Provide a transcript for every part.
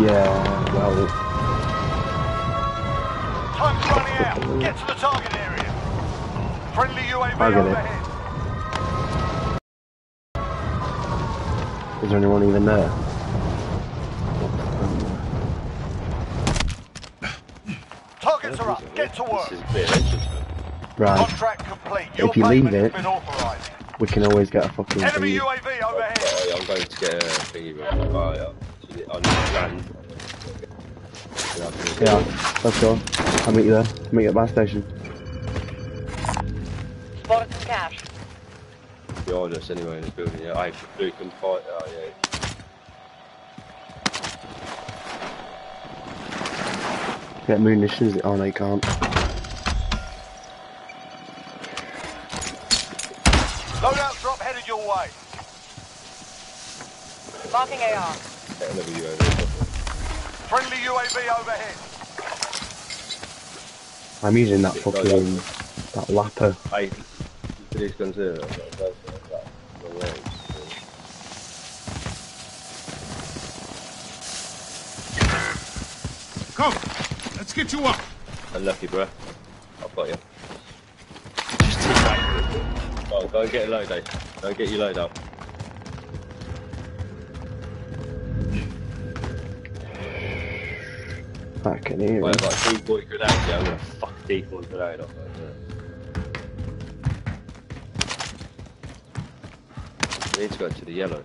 Yeah, well, Time's running out. Get to the target area. Friendly UAV Target it. overhead. is there anyone even there? Targets are up. Get to work. This is a bit of entrance. Right, Contract complete. Your If you leave it- has been authorized. we can always get a fucking Enemy thingy. UAV overhead. I'm going to get a thingy, bro. Oh, yeah. I need to land. Yeah, I can- Yeah, let's go. I'll meet you there. I'll meet you at the bus station. Spotted some cash. behind us anyway in this building. Yeah, I Luke can fight. Oh yeah. Get munitions. Oh no, you can't. Loadout drop headed your way. Marking AR. Get another UAV. Friendly UAV overhead. I'm using that fucking that lapper. Hey, these guns here. Come, let's get you up. Unlucky, bro. I've got you. Just take that. Oh, go and get a load, eh? Go and get your load Fucking here. Well, I've got a decoy grenade, yeah, I'm gonna fuck a decoy grenade off. We need to go to the yellow.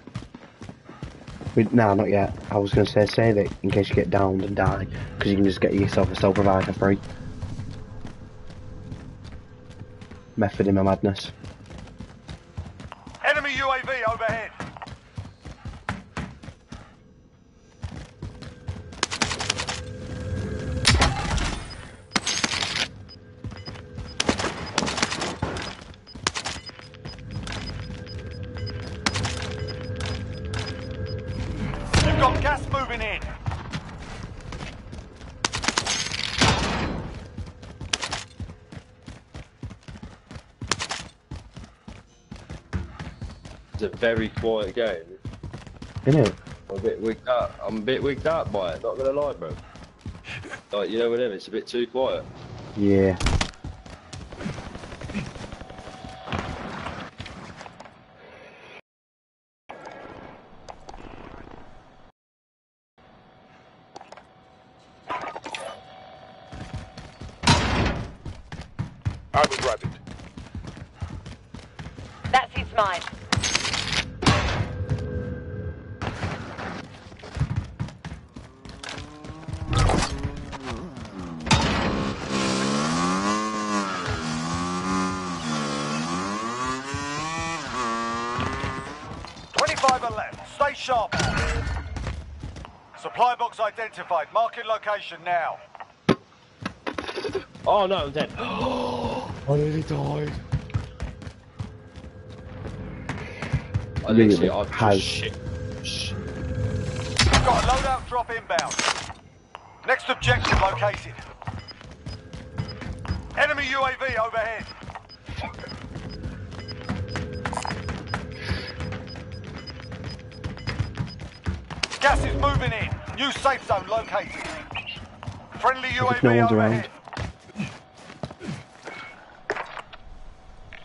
We, nah, not yet. I was gonna say save it in case you get downed and die, because you can just get yourself a self revive for free. Method in my madness. Enemy UAV overhead. Very quiet game. Innit? I'm a bit wigged out. I'm a bit wigged out by it. Not gonna lie, bro. Like you know, them, it's a bit too quiet. Yeah. 25 left. Stay sharp. Supply box identified. Marking location now. Oh no, I'm dead. I nearly died. I literally, I've had. shit. shit. Got a loadout drop inbound. Next objective located. Enemy UAV overhead. Gas is moving in. New safe zone located. Friendly UAV no one's overhead.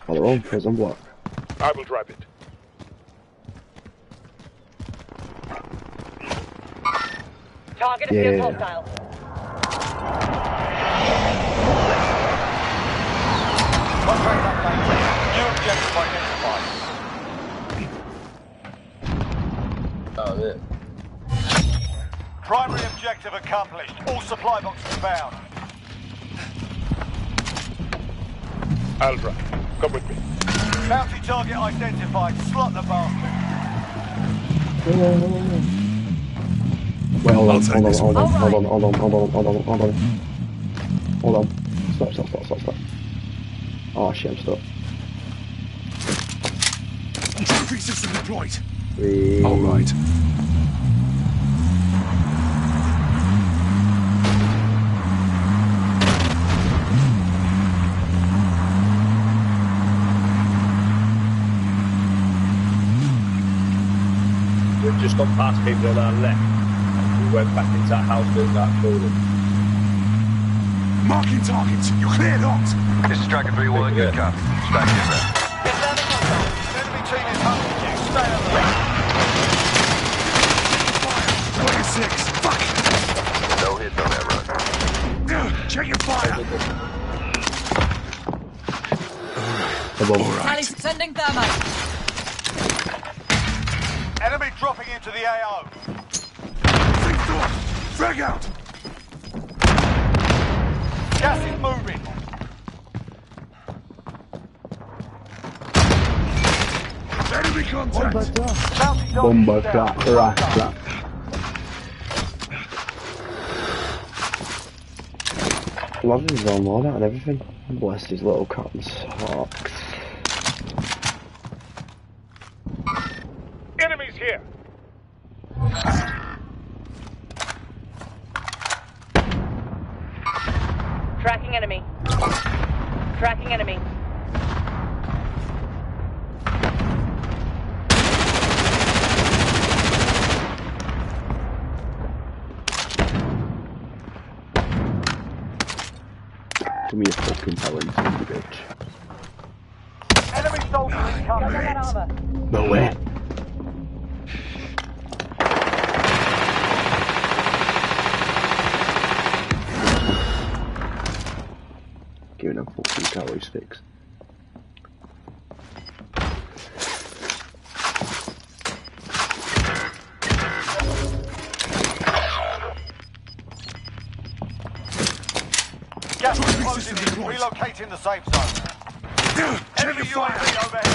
Oh, they're all prison block. I will drive it. Target appears Yeah. hostile. Contract updated. New objective identified. Oh, yeah. Primary objective accomplished. All supply boxes found. I'll. Come with me. Bounty target identified. Slot the bastard. Wait, hold on, I'll take hold on, hold on, hold on, hold on, hold on, hold on, hold on. Hold on. Stop, stop, stop, stop, stop. Oh shit, I'm stuck. Entry system deployed. Three. Just gone past people on our left. We went back into that house built that building. Marking targets. You're cleared hot. This is Dragon 3-1, good cop. Stay in there. Confirming hostile. Enemy team is hunting you. Stay alert. 26. Fuck. No hits on that run. Check your fire. Above. Tally sending thermite. Dropping into the AO. Things off. Frag out. Gas is moving. Enemy contact. Bounty Bomba target clap, down. rat clap. Love his own loadout and everything. Bless his little cotton socks. Oh. Enemies here. Tracking enemy. Tracking enemy. Give me a fucking talent, you bitch. Enemy soldier incoming. No way. Giving him fucking calorie sticks. Gas is closing in. deployed. Relocating the safe zone. Ugh, Enemy fire. UAV overhead.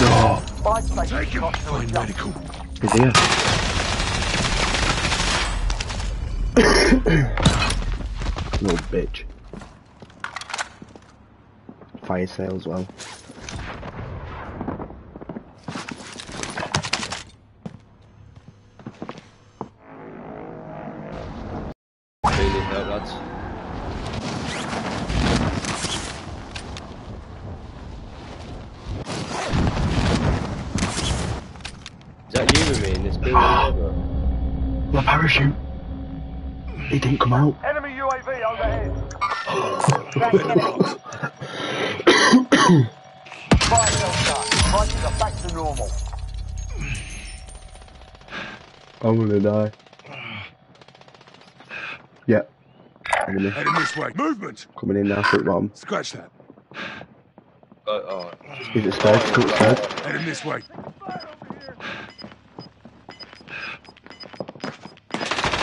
No! Fire Take him. cost Find adjust. medical. He's here. no bitch. Fire sale as well. Way. Movement. Coming in now, foot bottom. Scratch that. Oh, oh. Is it stairs? Cut stairs. Heading this way.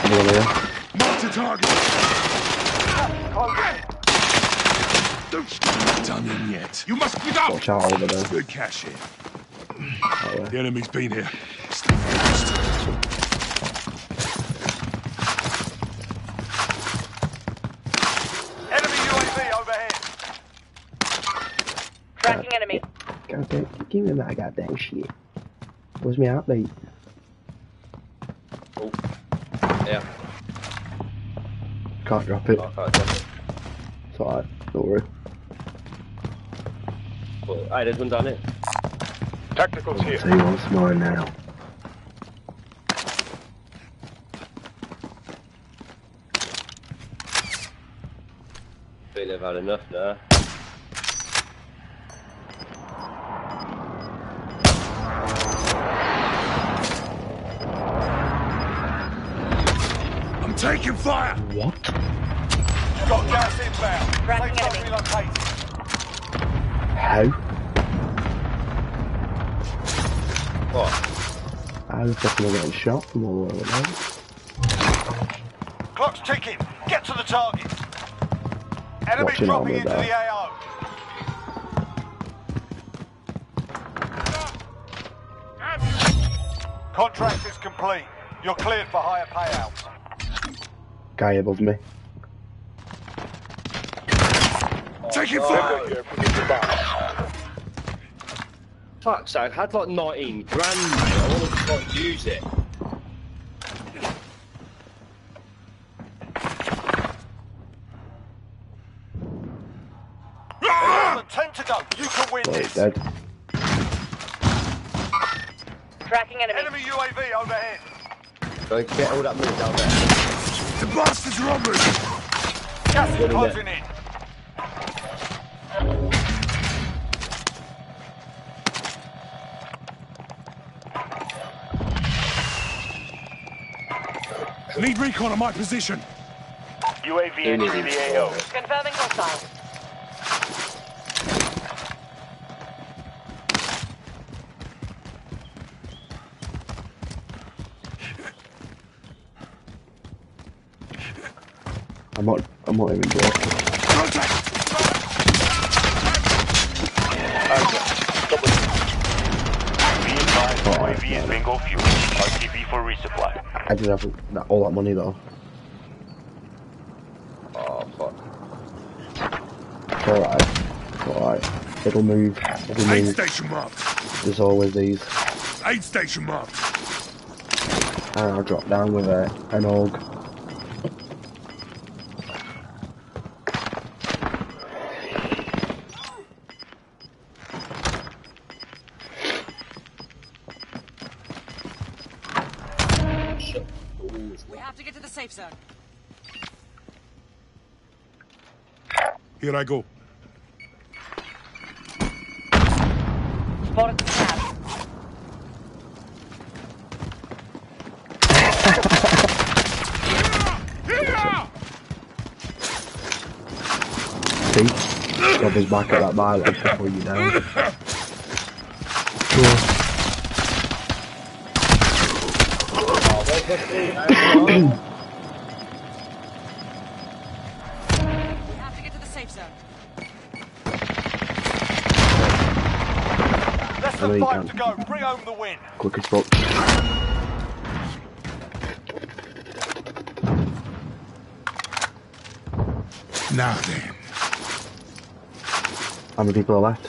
Another one here. Mark the target. Don't not done in yet. You must get up. Watch out over there. Good cash here. Oh, yeah. The enemy's been here. Stay focused. Enemy UAV overhead. Tracking enemy. Goddamn, give me that goddamn shit. Where's my heartbeat? oh. Yeah, Can't drop it. I can't drop it. It's alright. Don't worry. Well, hey, there's one down here. Tacticals here. Tell you what's mine now. Think they've had enough now. Taking fire. What? Got gas inbound. Tracking Safe enemy. relocated. How? What? How the fuck am I getting shot from all over there? Clock's ticking. Get to the target. Enemy Watching dropping into there. the AO. Contract is complete. You're cleared for higher payouts. Guy above me. Taking fire. Fuck's sake, I had like 19 grand, mate. I want to fuck use it. 10 to go. You can win Well, he's this. dead. Tracking enemy. Enemy UAV overhead. Go get all that money down there. The bastards are on me! Gas is closing in. Need recon on my position. UAV Who needs entering the? AO. Confirming hostile. I'm not. Even joking. Contact! Be advised, UAV is bingo fuel. RTB for resupply. I did have that, all that money though. Oh, fuck. It's alright. It's alright. It'll move. It'll Aid move. station marked. There's always these. Aid station marked. And I'll drop down with a, an og. I go. Spotted the tab. See? Drop his back at that bar and pull you down. Five can. to go. Bring home the win. Quick as fuck. Now then. How many people are left?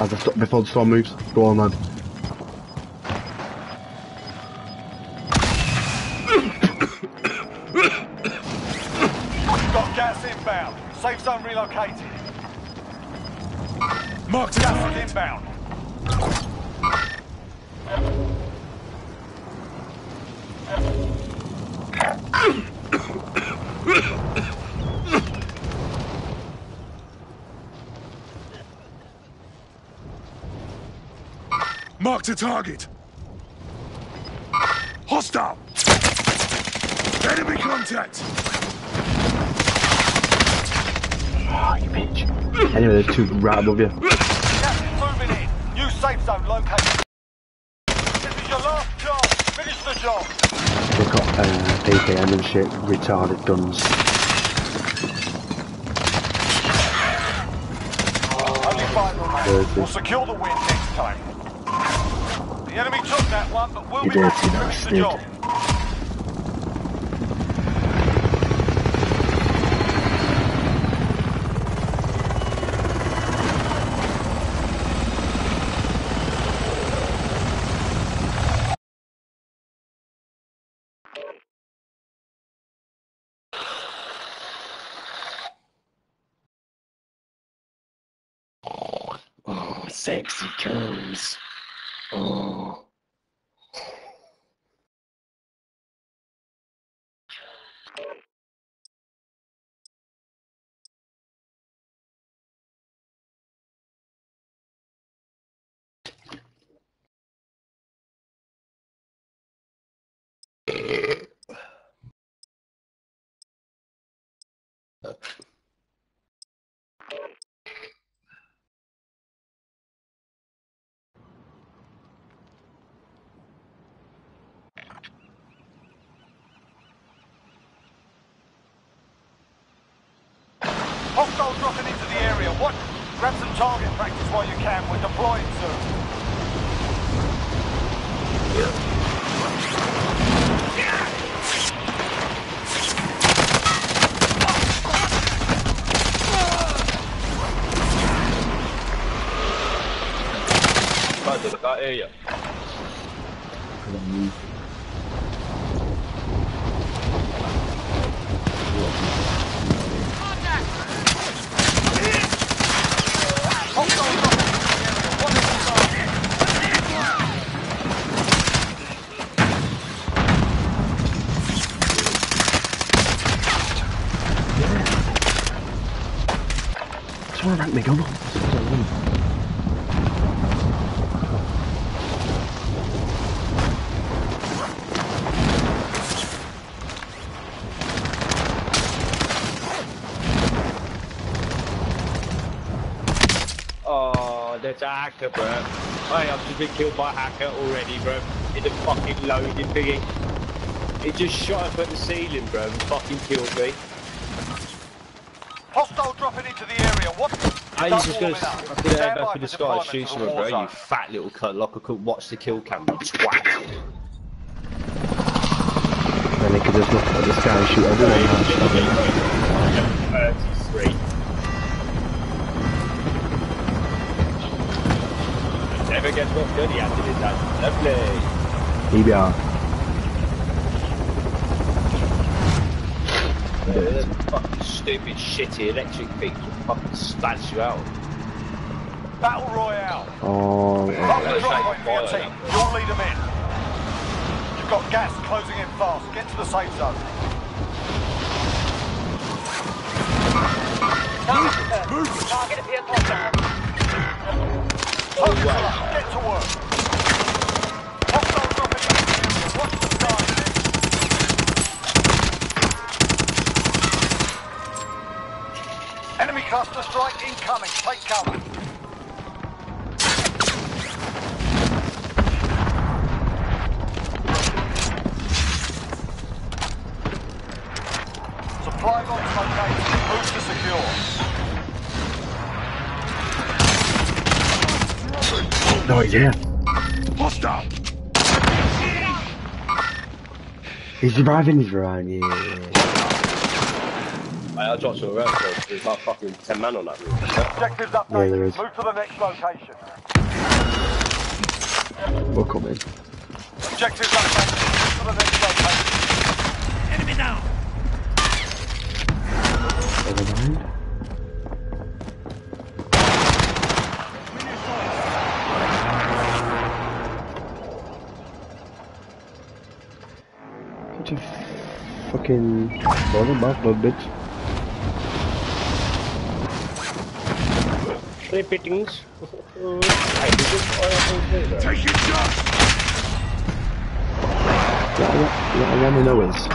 As the st- before the storm moves, go on, lad. Marked a target. Hostile. Enemy contact. Oh, you bitch. Anyway, there's two right above you. Gas is moving in. New safe zone located. This is your last job. Finish the job. They've got uh, AKM and shit, retarded guns. Only five remain. Dirty. We'll secure the win next time. The enemy took that one, but we'll You be back to dirty finish the bastard. job. Oh, sexy curls. Oh. Hostiles dropping into the area. What? Grab some target practice while you can. We're deploying soon. Can't do it, can't hear you. Rank me I want. Oh, there's a hacker, bro. Hey, I've just been killed by a hacker already, bro. In the fucking loading thingy. It just shot up at the ceiling, bro, and fucking killed me. Hostile dropping into the area. What? I was just gonna Start warming up. fucking aim Stand by up for in the sky, deployment shoot to the someone, bro. You fat little cunt. Like I could watch the kill cam, you twat. Then he could just look at the sky and shoot everyone. now. Thirty-three. Never gets what good he had to do that. Lovely. EBR. Yeah, uh, fucking stupid, shitty electric things will fucking splash you out. Battle Royale. Oh, yeah. Mark the That's drop point for your team. You'll lead them in. You've got gas closing in fast. Get to the safe zone. Target appears hostile. Focus up. Get to work. Hostile dropping into the area. Watch the skies. Enemy cluster strike incoming. Take cover. Supply box located. Move to secure. No, here. Hostile! He's reviving, he's reviving, yeah. Mate, I dropped you around, so there's like fucking 10 man on that roof. Objectives Yeah, there updated. Move to the next location. We're coming. Objectives updated. Move to the next location. Enemy down! Never mind. Such fucking bother back, little bitch. Three fittings. hey, did this fire? Take it just! Yeah, yeah, yeah, I wanna know is.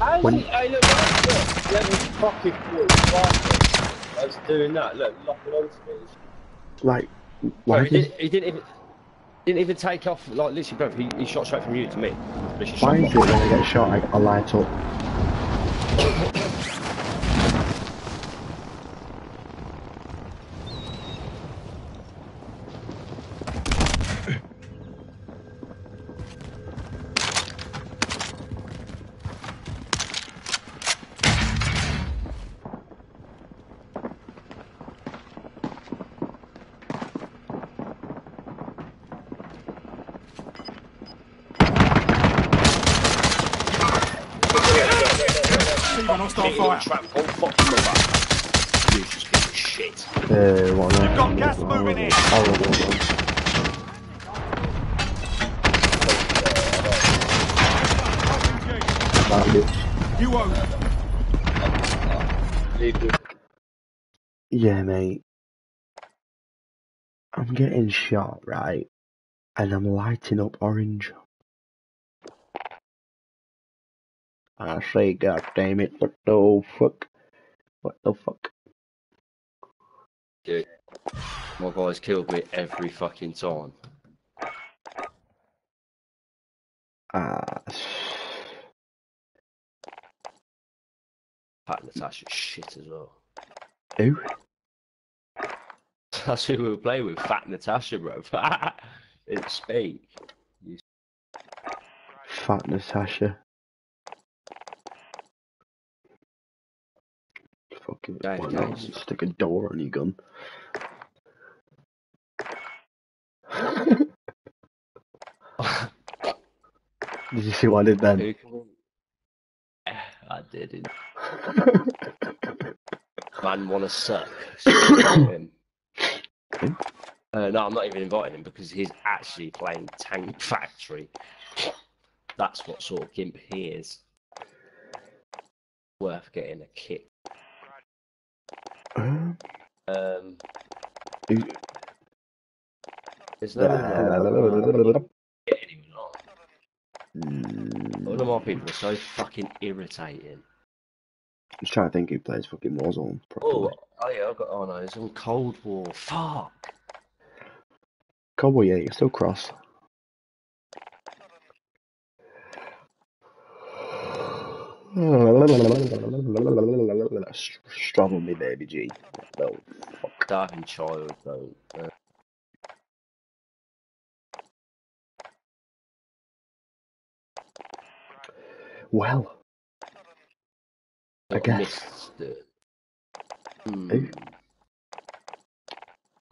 How When- when... Hey, look, look, let me fucking foot bastard. I was doing that, look, locking onto me. Like, why he, did, did, he didn't even... Didn't even take off, like, literally, bro, he, he shot straight from you to me. Why shot is it when I get shot, I, I light up? Even hostile Hit him fire. trap, oh, fuck him over. You just piece of shit. Uh, what am I- You've got gas moving in. Horrible. That bitch. You own. Leave with Yeah, mate. I'm shot, right? And I'm lighting up orange. I say, god damn it, what the fuck? What the fuck? Dude, my guys killed me every fucking time. Ah, Pat Natasha shit as well. who? That's who we were playing with, Fat Natasha, bro. it's speak. Fat Natasha. Fucking Yeah, why not? Stick a door on your gun. Did you see what I did then? Who can we... I didn't. Man wanna suck. Him. Uh, no, I'm not even inviting him because he's actually playing Tank Factory. That's what sort of gimp he is. Worth getting a kick. Uh, Um, who- there's no uh, getting him or not. mm, All of my people are so fucking irritating. I'm just trying to think who plays fucking Warzone Oh, properly. oh yeah, I've got. Oh no, it's on Cold War. Fuck. Cowboy, yeah, you're still cross. Struggle me, baby G. No, fuck. Starving child. Uh, Well, I guess. missed it. Hmm. Who?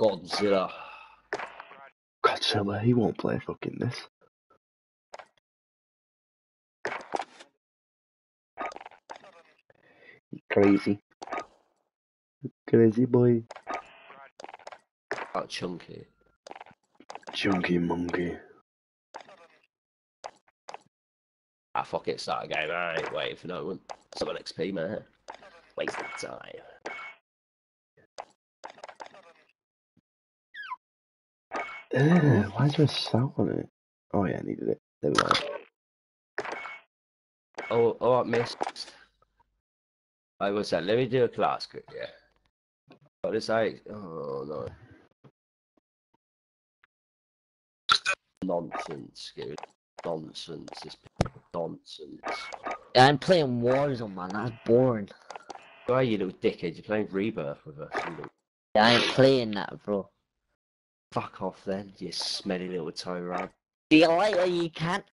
Godzilla. Godzilla, he won't play fucking this. You crazy. You crazy boy. That chunky. Chunky monkey. Ah, fuck it, start a game. I ain't waiting for no one. Someone XP, man. Waste of time. Uh, why is there a sound on it? Oh yeah, I needed it. Never mind. Oh, oh, I missed. I was that. Let me do a class quick, yeah. What is I? Oh no. Nonsense, dude. Nonsense. This nonsense. I'm playing Warzone, man. That's boring. Why you little dickhead? You're playing Rebirth with us. You. I ain't playing that, bro. Fuck off then, you smelly little toe rag. See you later, you can't.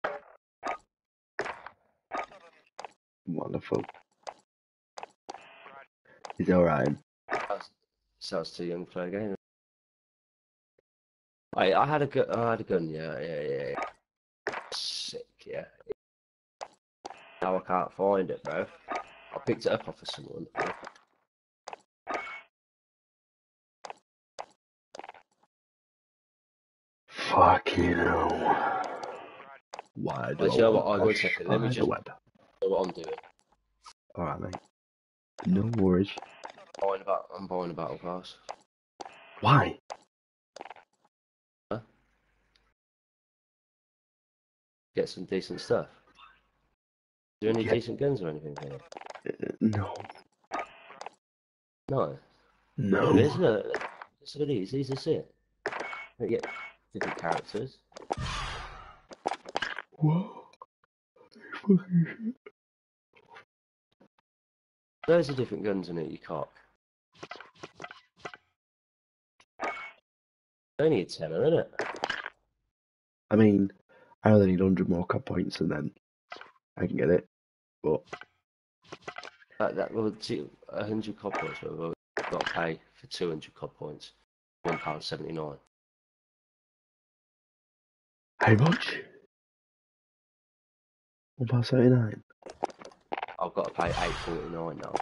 Wonderful. He's alright. Sounds too young to play a game. I I had a gun. I had a gun. Yeah, yeah, yeah. yeah. Sick. Yeah. Now I can't find it, bro. I picked it up off of someone. Fuck you. Why do Well, you know what, I- one second, let me just- Web. know what I'm doing. Alright, mate. No worries. Buying about. I'm buying a battle pass. Why? Huh? Get some decent stuff. Do you any Yeah. decent guns or anything here? Uh, no. No. No. There's no. Look at these. These are sick. You get different characters. Whoa. Those are different guns in it, you cock. Only a tenner, isn't it? I mean, I only need 100 more cup points and then I can get it. But, That, that well, two, a hundred cod points. But we've got to pay for two hundred cod points. One pound seventy nine. how much? One pound seventy nine. I've got to pay eight forty nine now.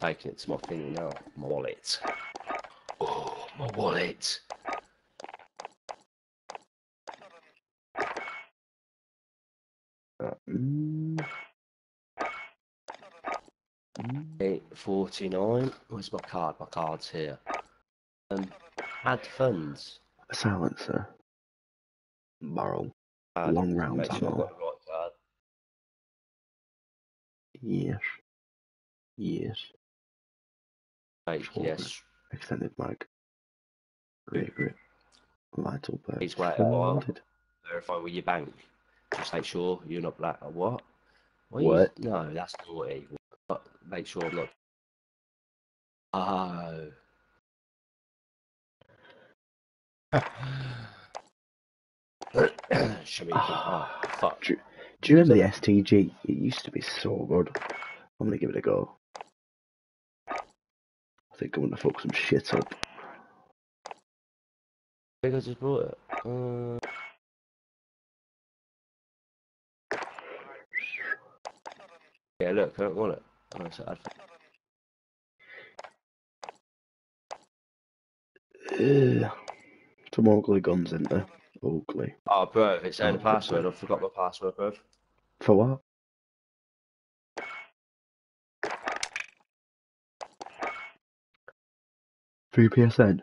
Taking it to my thingy now. My wallet. Oh, my wallet. Uh, mm, mm, Eight forty nine. Where's my card? My card's here. Um, add funds. a silencer. Barrel. Add- Long round Make sure I've got the right card. Yes. Yes. Sure. yes. Extended mag. Rear grip. Vital perk. Please wait a while. Verify with your bank. Just make sure you're not black. What? Why you- What? No, that's naughty. But make sure I'm not. Oh. Show me. Oh, fuck. Do you remember the STG? It used to be so good. I'm gonna give it a go. I think I'm gonna fuck some shit up. I think I just bought it. Uh, yeah, look, I don't want it. Oh, ad- Ugh. Some ugly guns in there. Ugly. oh, bro, it's saying the password. I forgot my password, bro. For what? Through PSN.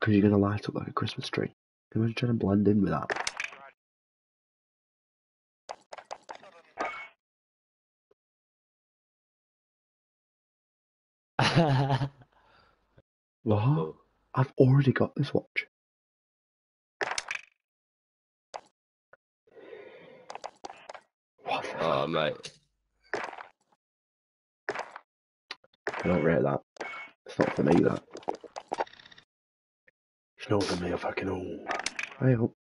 Because you're gonna light up like a Christmas tree. Imagine trying to blend in with that? What? Oh. I've already got this watch. What the Oh, mate. I don't rate that. It's not for me, that. It's not for me, I fucking all. I hope.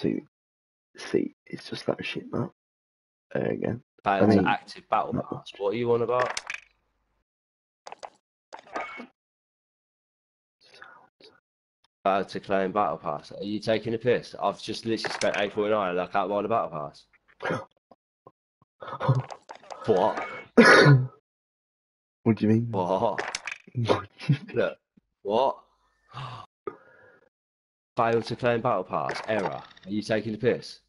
See, see, it's just that shit, man. There again. Failed mean- active battle pass. What are you on about? Failed to claim battle pass. Are you taking a piss? I've just literally spent 849 like out the battle pass. What? what do you mean? What? Look. What? Failed to claim battle pass. Error. Are you taking the piss?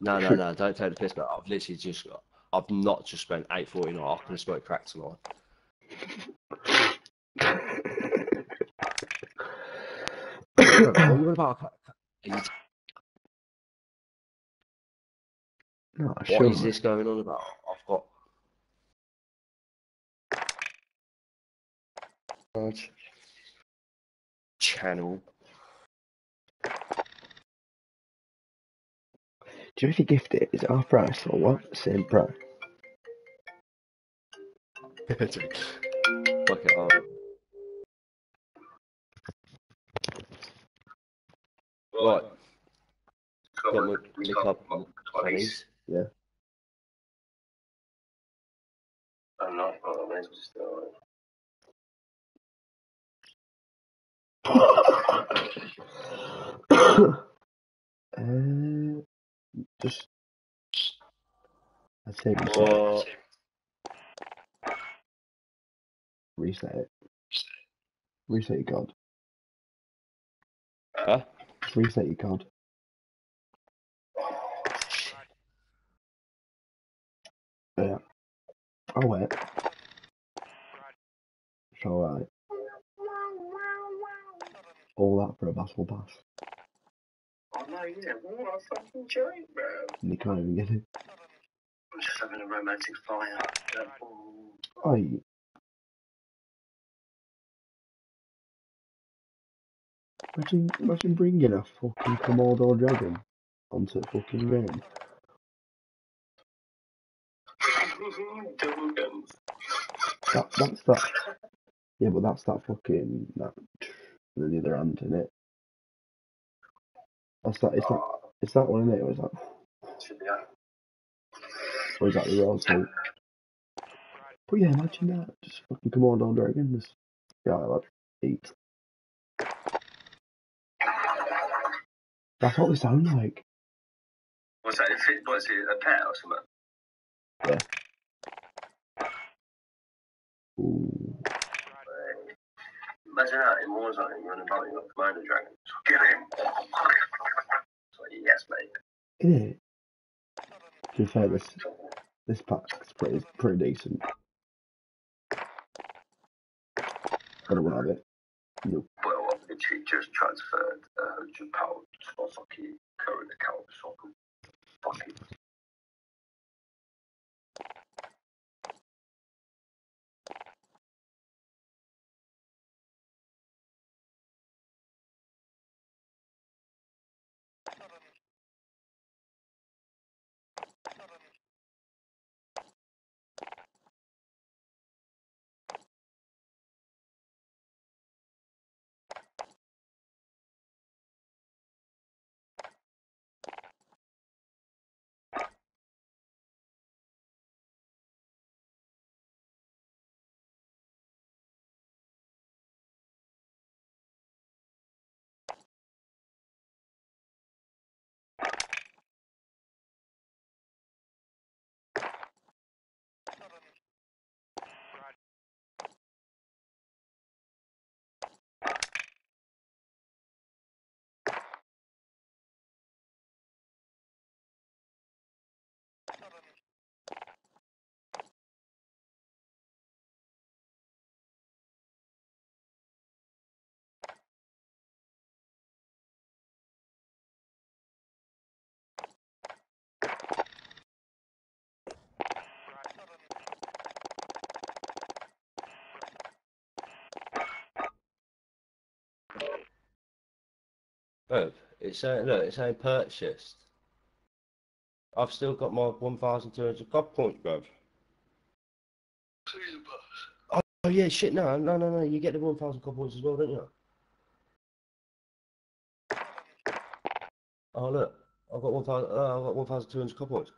No, no, no. Don't take the piss. But I've literally just got. I've not just spent 849. I could have smoked crack tonight. what are you about? Are you no, sure. is this going on about? I've got. Channel. Do you know if you gift it, is it half price or what? Same price. Fuck it up. Right. Got my lick up my twenties. Yeah. I'm not, but I may as well still. uh, just. I'd say reset, reset it. Reset your card. Huh? Reset your card. Yeah. I'll wait. It's alright. All that for a basketball pass. No, yeah, what a fucking joke, bro. And you can't even get it. I'm just having a romantic fire. Oh, Oh, Imagine, imagine bringing a fucking Komodo dragon onto a fucking game. That, that's that. Yeah, but that's that fucking that. And then the other hand in it. That's that. It's that. It's that one in it. Or is that? Should be out. Or is that the real thing? But yeah, imagine that. Just fucking Komodo dragon. Just yeah, lad. Eat. That's what they sound like. What's that? If it, what's it, a pet or something? Ooh. Imagine that in Warzone, you're running about your Komodo dragon. Get him. Like, yes, mate. Isn't it? To be fair, this this pack's pretty pretty decent. Gotta have it. Nope. Well, just transferred a hundred pounds to my fucking current account, so I can fucking Bruv, it's saying, look, it's saying purchased. I've still got my 1,200 COD points, bruv. Season pass. Oh yeah, shit, no, no, no, no, you get the 1,000 COD points as well, don't you? Oh look, I've got 1,000, uh, I've got 1,200 COD points.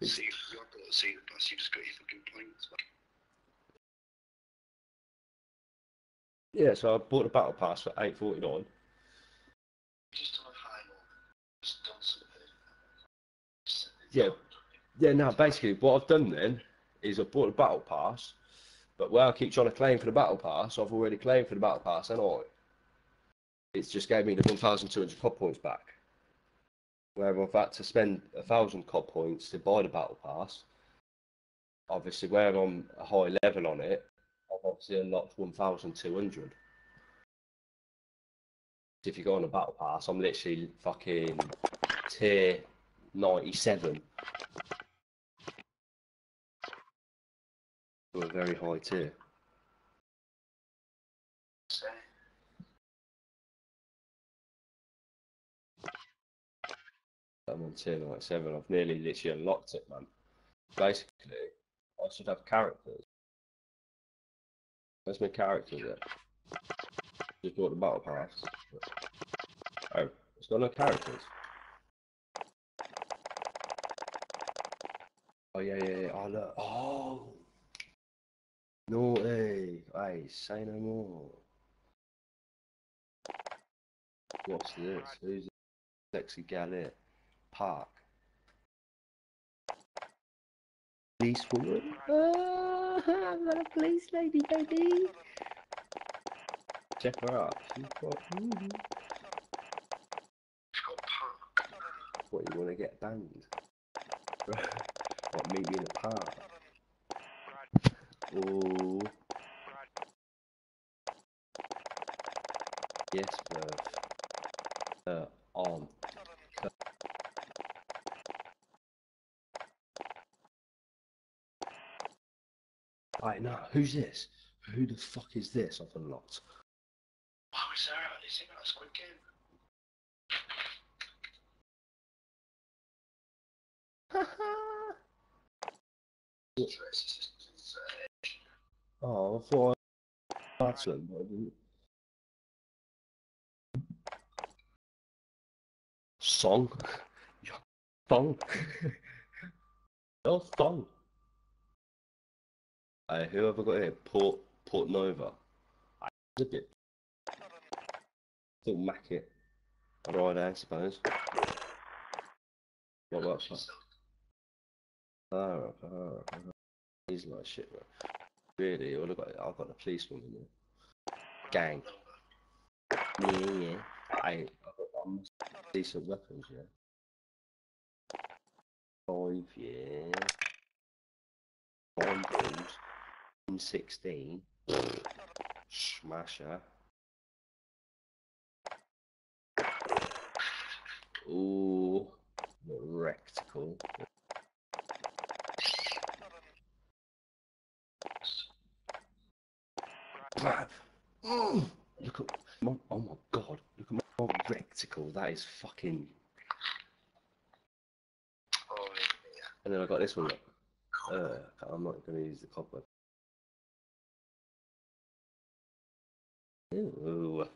See, you have got a season pass. You just got your fucking points. back. Yeah, so I bought a battle pass for 8.49. Just on a high. Just done something. Yeah. Yeah, no, basically what I've done then is I've bought a battle pass, but where I keep trying to claim for the battle pass, I've already claimed for the battle pass, and I. It's just gave me the 1,200 COD points back. Where I've had to spend a thousand COD points to buy the battle pass. Obviously, where I'm a high level on it, obviously unlocked 1,200. If you go on a battle pass, I'm literally fucking tier 97. To a very high tier. I'm on tier 97. I've nearly literally unlocked it, man. Basically, I should have characters. Where's my characters at? Just bought the battle pass. Oh, it's got no characters. Oh yeah, yeah, yeah. Oh look. Oh. Naughty. Hey, say no more. What's this? Who's this sexy gal here? Park. Police woman. Oh, I'm not a police lady, baby. Check her out. She's got. What you want to get banged? what meet me in the park? Oh. Yes, bruv. Uh, on. Right now, who's this? Who the fuck is this? I've unlocked. Wow, is there? Is it a Squid Game? Oh, I thought I some, but I didn't. Song? Your Thong? Your thong? Hey, who have I got here? Port, Port Nova. I zip it. Still mac it. Right I suppose. What about that? Oh, oh, oh. He's like shit, bro. Really? All I got, I've got the policeman in there. Gang. Yeah, yeah. I, um, decent weapons, yeah. Five, yeah. Five balls. 16. Smasher. Ooh. The. Mm. Look at my, oh my god, look at my, my rectical, that is fucking, oh, yeah. and then I got this one, look. Uh, I'm not going to use the cobweb. Ooh.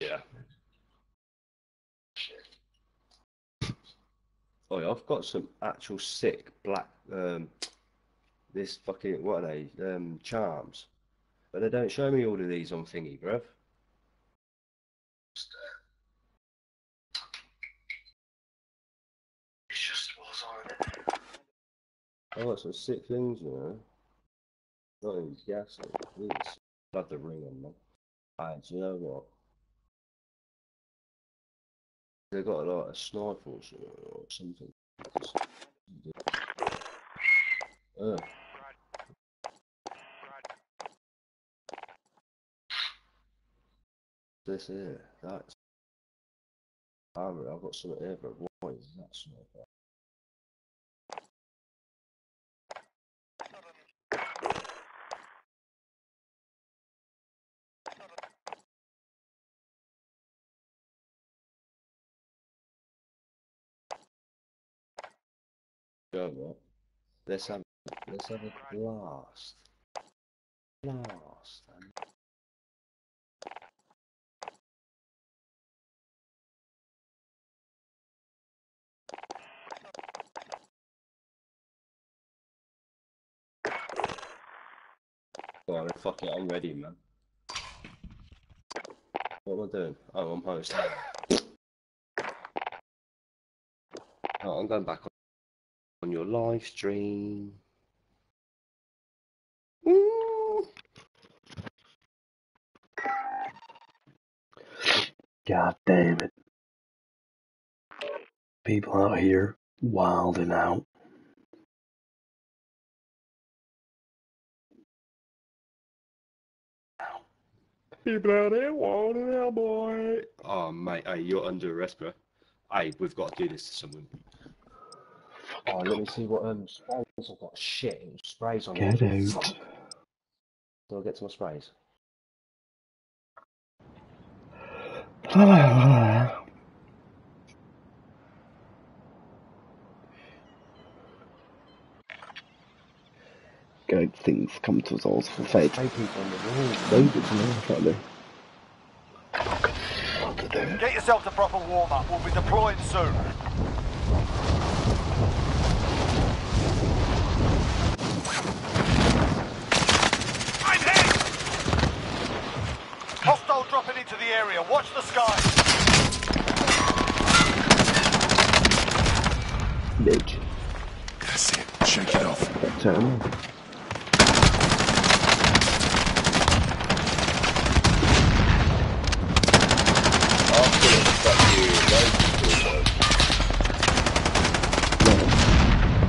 Yeah. Oh I've got some actual sick black um this fucking what are they? Um charms. But they don't show me all of these on thingy, bruv. Just, uh, It's just was on it. I got some sick things, you know. Not even gas. Love the ring on man. Alright, do you know what? They got a sniper or something. Or something. Uh. This here, that's. I've got something here, but what is that something? Go what? Let's have let's have a blast. Blast. and- Go on, fuck it, I'm ready, man. What am I doing? Oh, I'm host. oh, I'm going back on, on your live stream. Woo! God damn it. People out here wilding out. People out there wilding out, boy. Oh, mate, hey, you're under arrest, bro. Hey, we've got to do this to someone. Oh, let me see what um sprays I've got. Shit, sprays on. Get me. out. Fuck. Do I get to my sprays? Good things come to us all for fate. Spray people on the wall. Those it's an to do. Get yourself to proper warm up. We'll be deploying soon. Hostile dropping into the area. Watch the sky. Bitch. That's it. Shake it off. Turn 'em on. After it, fuck you. Those people, No.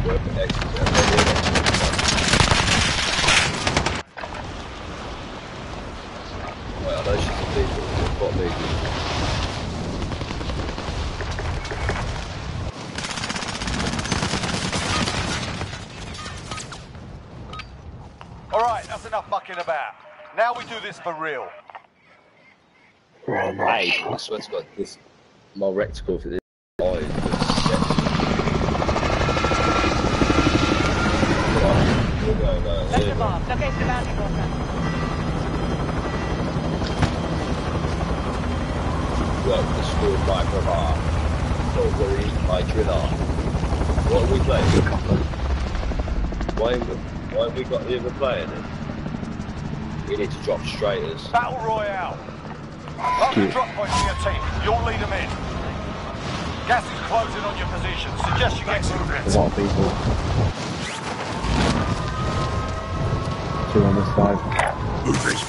Work with extras, they're doing extras. Well, those should be people. They've got movement. All right, that's enough mucking about. Now we do this for real. Right, Hey, I nice. swear to God, this my reticle for this eye is just set. Right, we're going, Sector here. bomb. Locate the bounty broker. Work the school micro bar. Don't worry, my driller. What are we playing? Why have we, why have we got the other player then? We need to drop straighters. Battle Royale. Mark the drop point for your team. You'll lead them in. Gas is closing on your position. Suggest you get moving. A lot of people. Two on this side. Moving.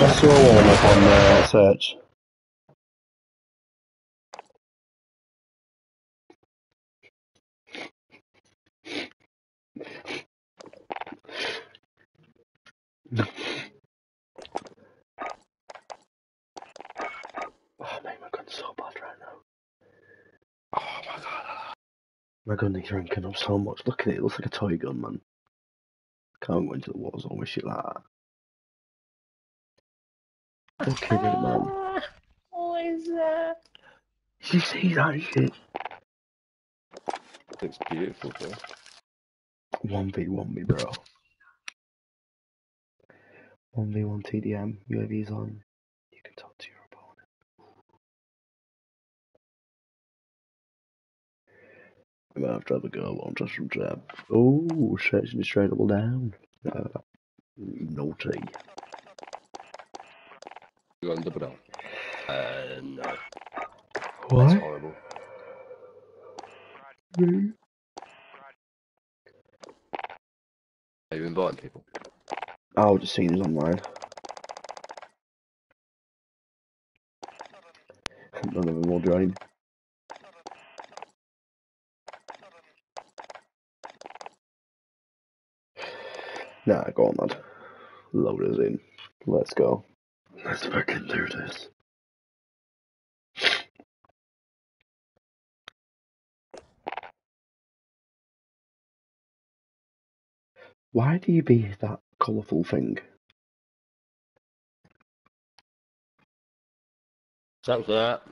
Let's do a warm up on uh, search. Oh mate, my gun's so bad right now. Oh my god. My gun is ranking up so much. Look at it, it looks like a toy gun, man. Can't go into the war zone with shit like that. Look at it, man. What is that? Did you see that shit? Looks beautiful, bro. 1v1 me, bro. 1v1 TDM, UAV's on. You can talk to your opponent. We might have to have a go, won't us, from Jab. Oh, searching it straight double down. Uh, naughty. You got double down? Uh, no. That's What? horrible. Are you inviting people? Oh, just seen it online. None of them will join. Nah, go on, lad. Load us in. Let's go. Let's fucking do this. Why do you be that colourful thing? Thanks for that.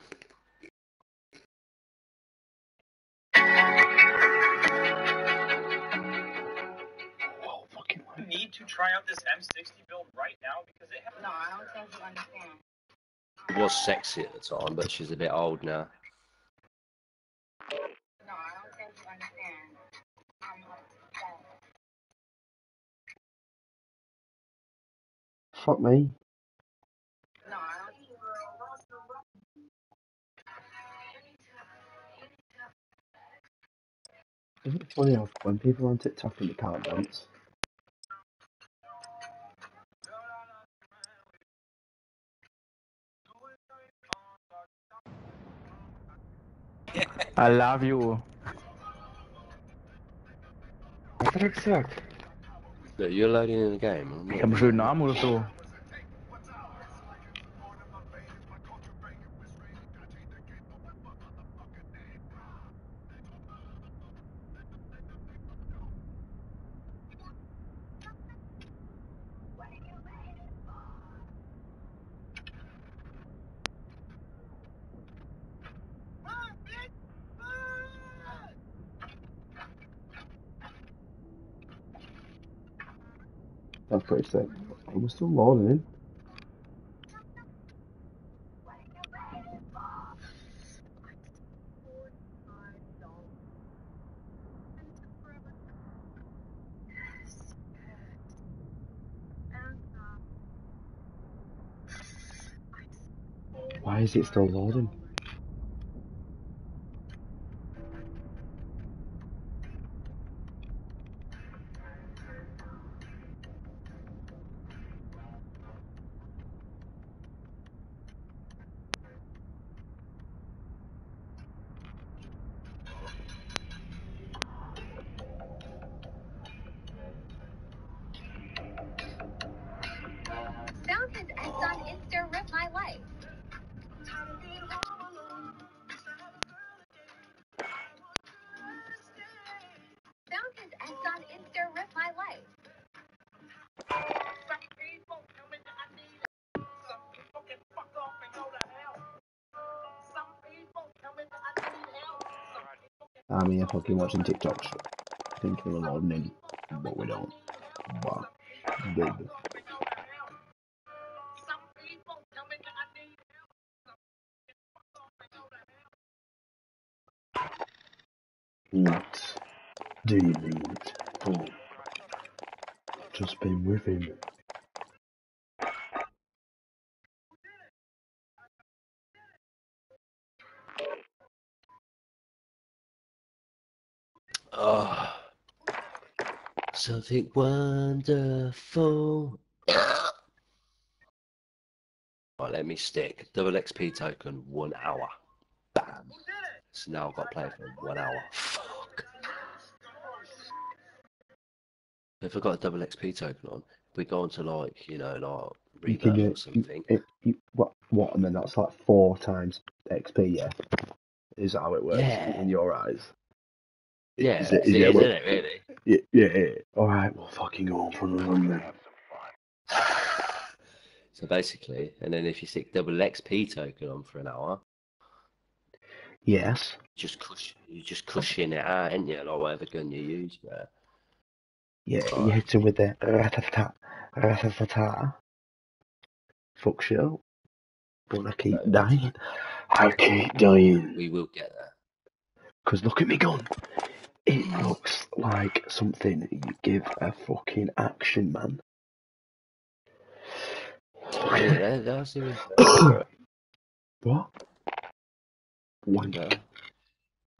You try out this M60 build right now because it has. No, I don't think you understand. She was sexy at the time, but she's a bit old now. No, I don't think you understand. Fuck me. No, I don't think Isn't it funny how when people on TikTok and they can't dance? I love you. Was hat er gesagt? Look, you're loading in the game. I'm Ich not. habe einen schönen Namen oder so. Pretty sick. Oh, we're still loading in. Why is it still loading? Fucking watching TikToks. Thinking we're in, but we don't. But, dude. Something wonderful. right, let me stick. Double XP token, one hour. Bam. So now I've got to play for one hour. Fuck. If I got a double XP token on, we go on to like, you know, like You can rebirth do or something. it- you- what? What? And then that's like four times XP. Yeah, is how it works Yeah. in your eyes? Yeah, Is it it- is it is, it, really? Yeah, yeah. yeah. All right, we'll fucking go on for another one then. So basically, and then if you stick double XP token on for an hour, Yes. just cush, you just cushion it out, ain't you? Like whatever gun you use, yeah. Yeah, you hit him with the ratatata, ratatata. fuck shit up. But I keep dying. I keep dying. We will get there. Because look at me gun. It looks like something you give a fucking action man. Yeah, that's even What? Wank. No.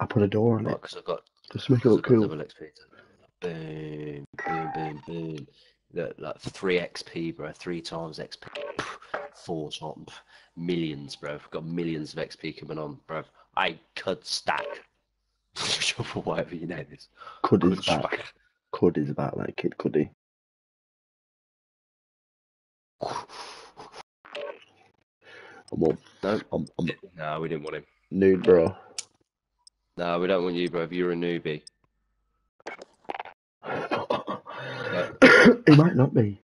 I put a door on it. because I've got Just to make it look cool. double XP. Boom, boom, boom, boom. Look, like three XP, bro. Three times XP. Four times. Millions, bro. I've got millions of XP coming on, bro. I could stack. For whatever your name is. Cud is back. stack. Cud is back like Kid Cudi. I'm up. No, I'm, I'm no, we didn't want him. nude, bro. No, we don't want you, bro. If You're a newbie. he might not be.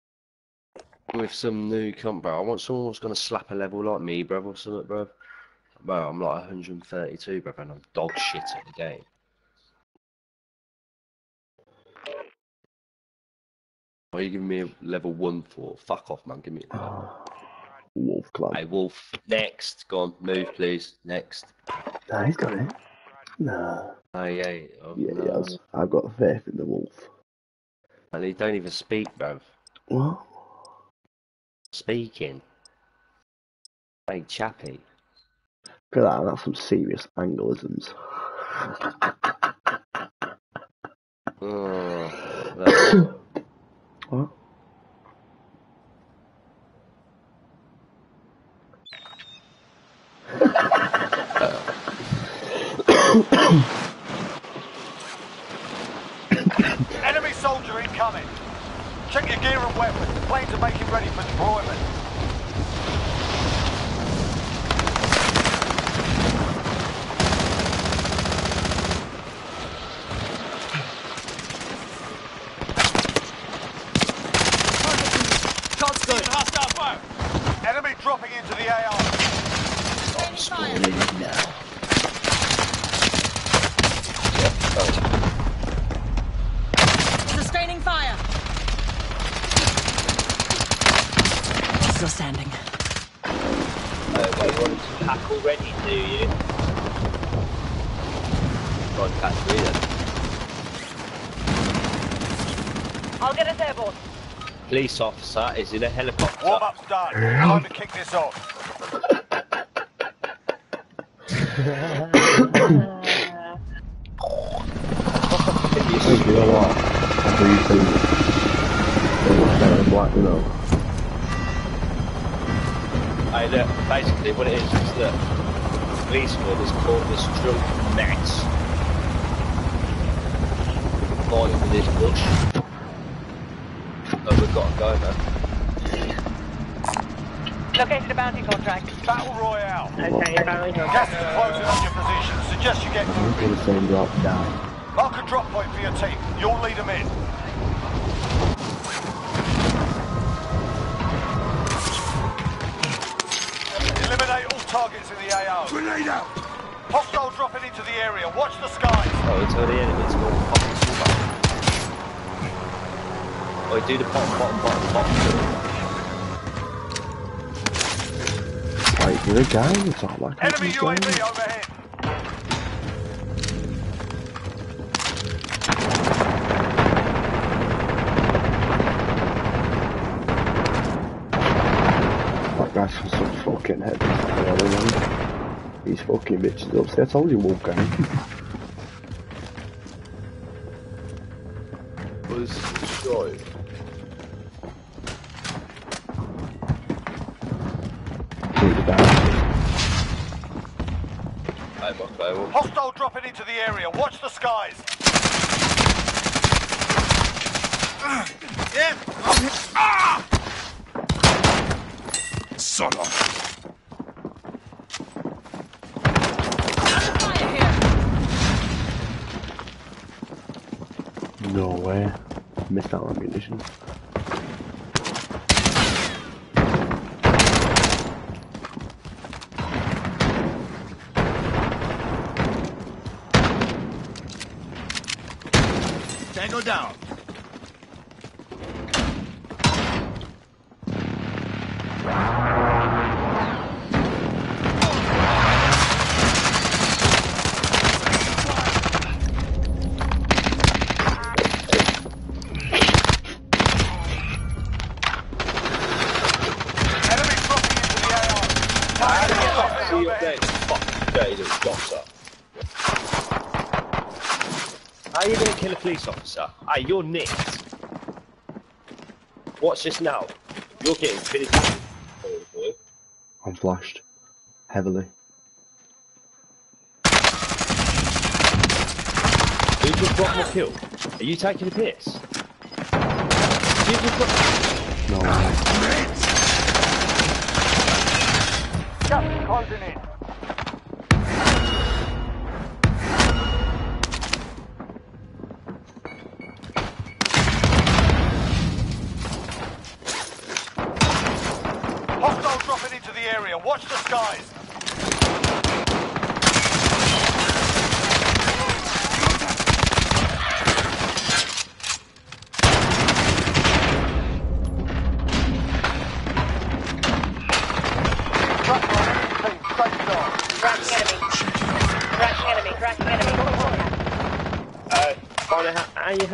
With some new comp, bro. I want someone that's gonna slap a level like me, bro, or something, bro. Bro, I'm like 132, bro, and I'm dog shit at the game. Why are you giving me a level one for? Fuck off, man. Give me. Wolf Club. Hey, Wolf. Next. Go on. Move, please. Next. Nah, he's got it. Nah. Oh, yeah. Oh, Yeah, he no. has. I've got faith in the wolf. And he don't even speak, bro. What? Speaking. Hey, chappy. Look at that. That's some serious anglisms. Oh, that- What? Enemy soldier incoming. Check your gear and weapons. The Planes are making ready for deployment. Shots good. Enemy dropping into the AR. Sustaining fire. Still standing. Uh, wait, you wanted to hack already, do you? Right, catch me then. I'll get us airborne. Police officer is in a helicopter. Warm up's done. Time to kick this off. You know what? After you they look better than black, you know. Hey, look, basically what it is is that the policeman has caught this drunk mess fighting with this bush. Oh, we've got to go, man. Located a bounty contract. Battle Royale. Okay, bounty Gas is closing on your position. Suggest you get I'm moving. the same drop down. Mark a drop point for your team. You'll lead them in. Eliminate all targets in the AO. Grenade out! Hostile dropping into the area. Watch the skies. Oh, it's already enemies. Go on, pop and. Oh, do the bottom, bottom, bottom, bottom. You're a guy, it's not like Enemy he's. UAV overhead. That guy's some fucking head. These fucking bitches up. See, I told you, Shoot the down. Hey, my favorite. Hostile dropping into the area. Watch the skies. Yeah. Ah! Son of. No way. Missed out on ammunition. Tango down. See you update. Fuck, dirty little doctor. How are you going to kill a police officer? Hey, you're nicked. Watch this now. You're getting finished. I'm flashed. Heavily. Who just dropped my kill? Are you taking a piss? You just dropped... No way. Gas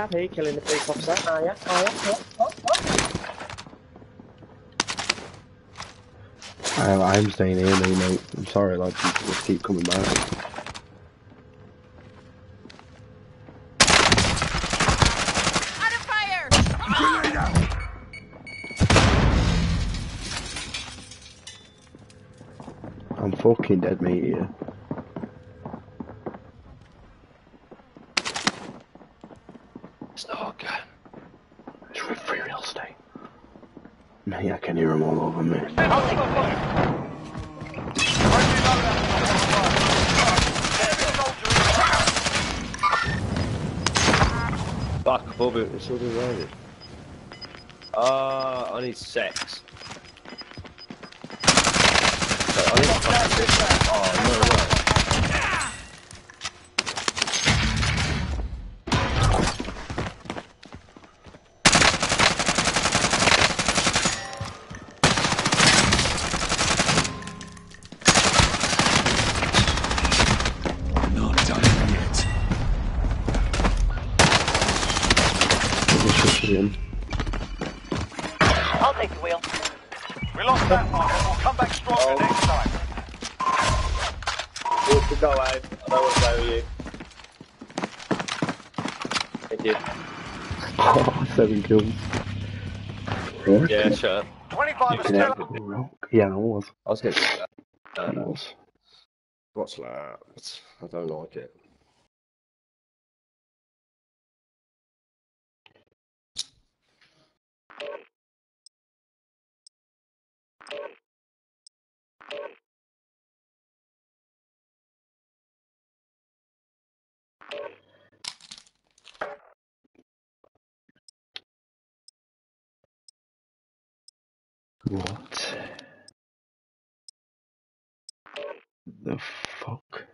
happy killing the police officer? Are you? Are you? I, I'm staying here, mate, mate. I'm sorry, like, people just keep coming back. Out of fire! Grenade out! I'm fucking dead, mate, here. It's Bobby, it's all been. Uh, I need sex. It's. I'll take the wheel. We lost that one. We'll come back stronger oh. next time. Good to go, Abe. I don't want to go with you. Thank you. Oh, seven kills. What? Yeah, sure. 25 is Yeah, still yeah, I was. I was getting I was. What's that? I don't like it. What? The fuck?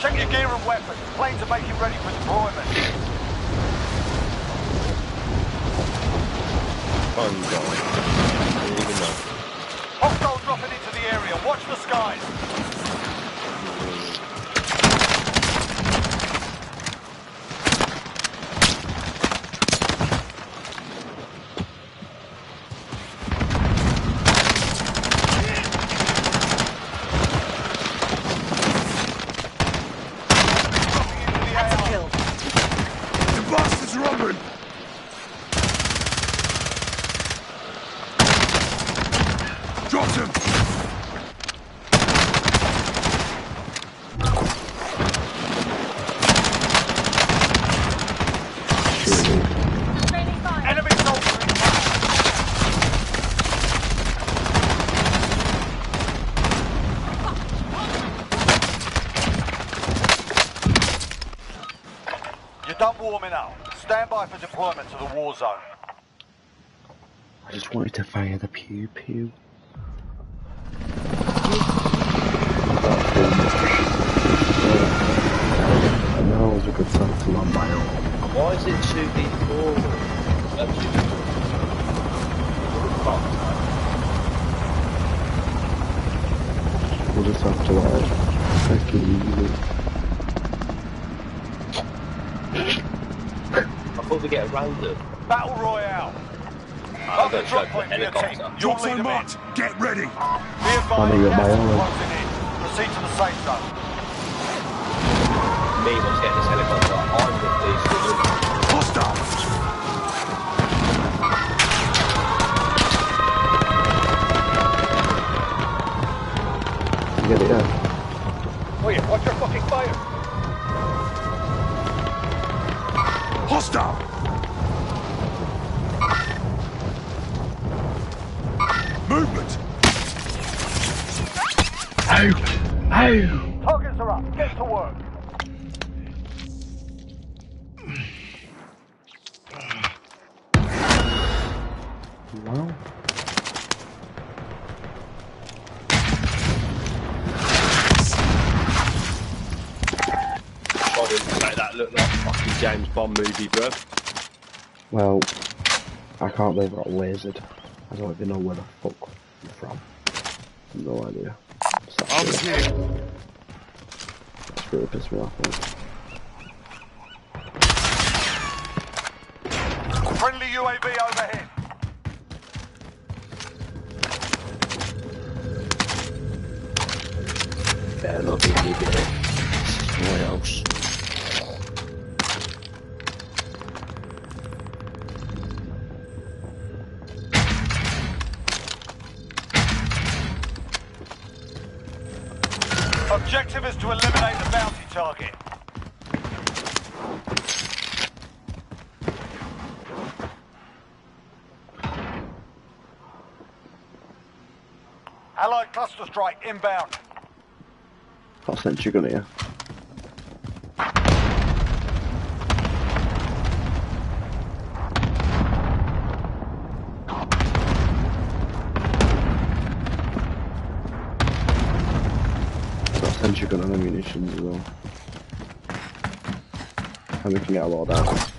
Check your gear and weapons. Planes are making ready for deployment. Fun guy. I didn't even know. Hostile dropping into the area. Watch the skies. fire the pew pew. Now is a good time to run by all. Why is it shooting forward? We'll just have to like take it easy. I thought we get a round Battle Royale! I'm the drop point for your team. helicopter. You'll Drops lead them in. marked. Get ready. Be advised, Funny, you're gas is closing in. Proceed to the safe zone. Me wants to get this helicopter. I'm with these civilians. Hostiles. Get it, yeah. Oh yeah, watch your fucking fire. Hostile. Movement. Targets are up. Get to work. Wow. Try to make that look like a fucking James Bond movie, bro. Well, I can't believe I got lasered. I don't even know where the fuck I'm from. No idea. Really, here. that's really pissed me off. man. Friendly UAV overhead. Better not be me, bit. What else? Cluster strike inbound. Got a sentry gun here. A sentry gun and ammunition as well. And we can get a lot of that.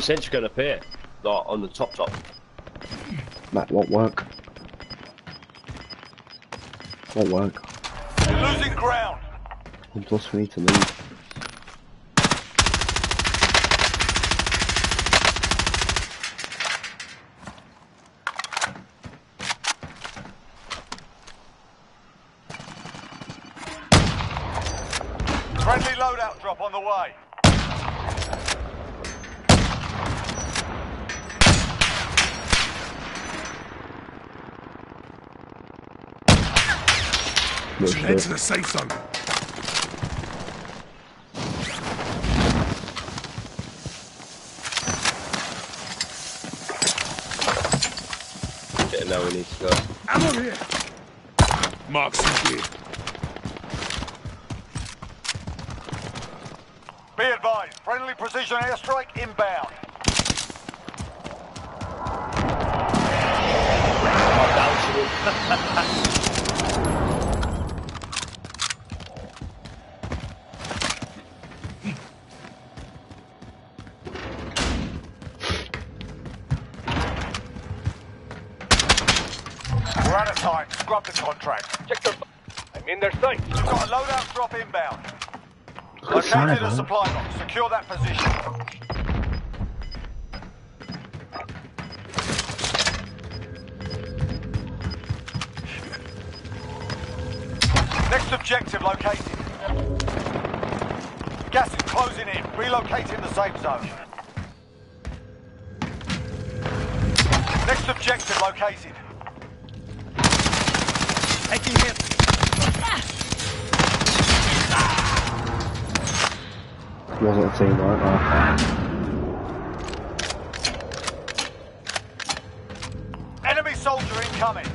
Which sentry gun up here? Like on the top top. That won't work. Won't work. You're losing ground. And plus we need to leave. Friendly loadout drop on the way. No Head to the safe zone. Getting now we need to go. Ammo here. Mark some gear. Be advised, friendly precision airstrike inbound. We're out of time. Scrub the contract. Check the. I'm in their sight. You've got a loadout drop inbound. Located a supply box. Secure that position. Next objective located. Gas is closing in. Relocating the safe zone. Next objective located. Taking hit. Wasn't a team right now. Enemy soldier incoming.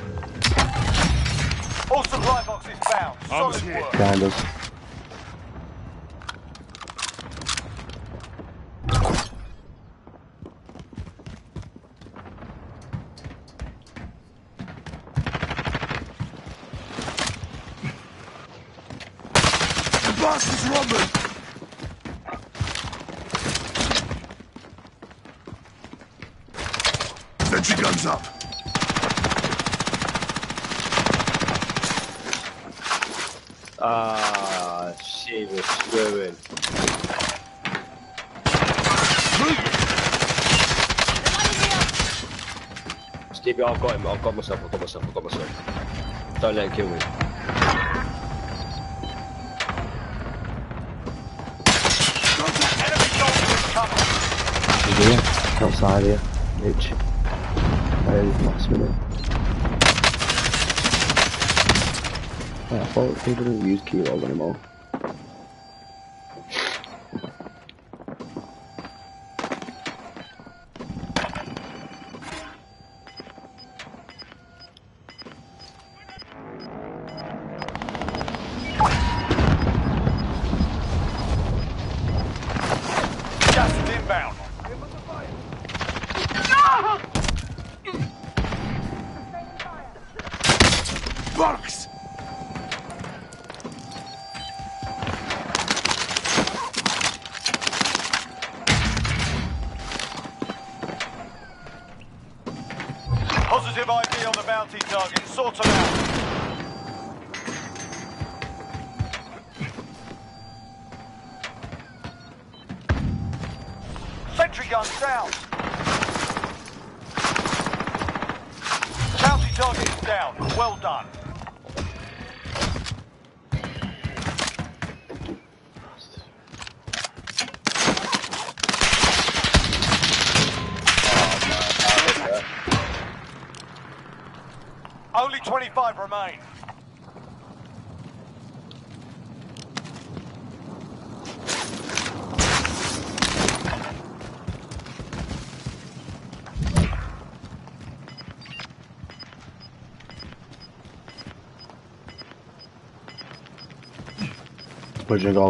All supply boxes found. Solid work. Behind us. The bastards are on me. Sentry guns up. Ah, she was screwing. Stevie, I've got him. I've got myself. I've got myself. I've got myself. Don't let him kill me. Enemy soldiers incoming. He's here. Outside here. Itch. Very last minute. Yeah, I thought people didn't use kilos anymore. Where'd you go.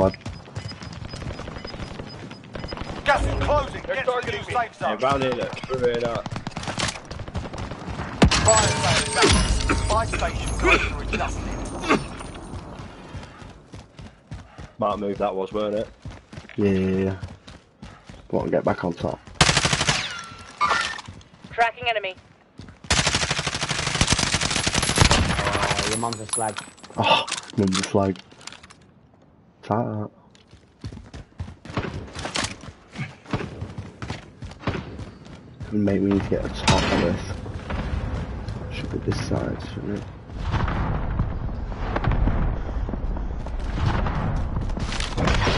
Gas is closing. Get to the new safe Yeah, zone. round here, look. Through here, look. Fire sale is station closer adjusted. Smart move that was, weren't it? Yeah, yeah, yeah. Want to get back on top. Tracking enemy. Oh, your mum's a slag. Oh, mum's a flag. Tight that. Mate, we need to get a top of this. Should be this side, shouldn't it?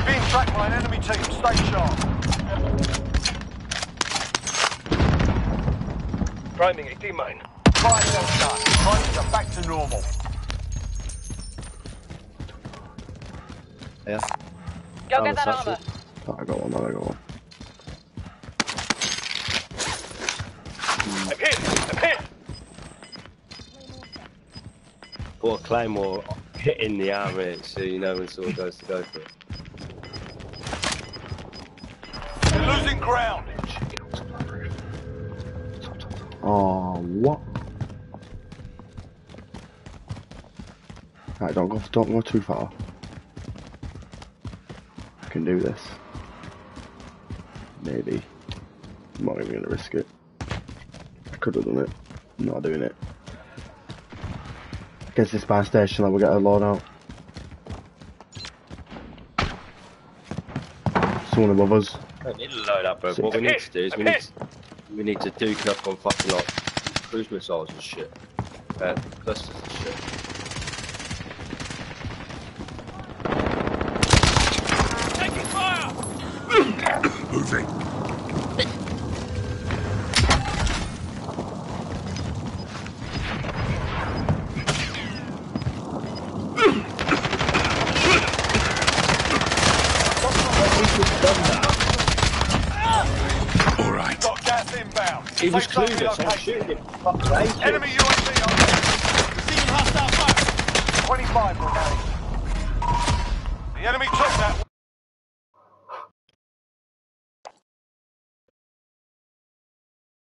Being tracked by an enemy team. Stay sharp. Priming a team mine. Fire sale done. Prices are back to normal. Yeah. Go Oh, get that armor. Oh, I got one, I got one. I'm hit! I'm hit! Put a claymore hitting the armor so you know when someone goes to go for it. You're losing ground. Oh, what? Right, don't go, don't go too far. I can do this. Maybe. I'm not even gonna risk it. I could have done it. I'm not doing it. Guess this buy station, then we'll get a load out. Someone above us. Don't need to load up, bro. So- What we need to do is we need to, we need to duke up on fucking like cruise missiles and shit. Uh, clusters and shit. Taking fire! Moving. All right. Got gas inbound. He was Safe zone clueless. I was relocated. Shooting him. Fucking ages. Enemy UAV on Receiving hostile fire. 25 remain. The enemy took that.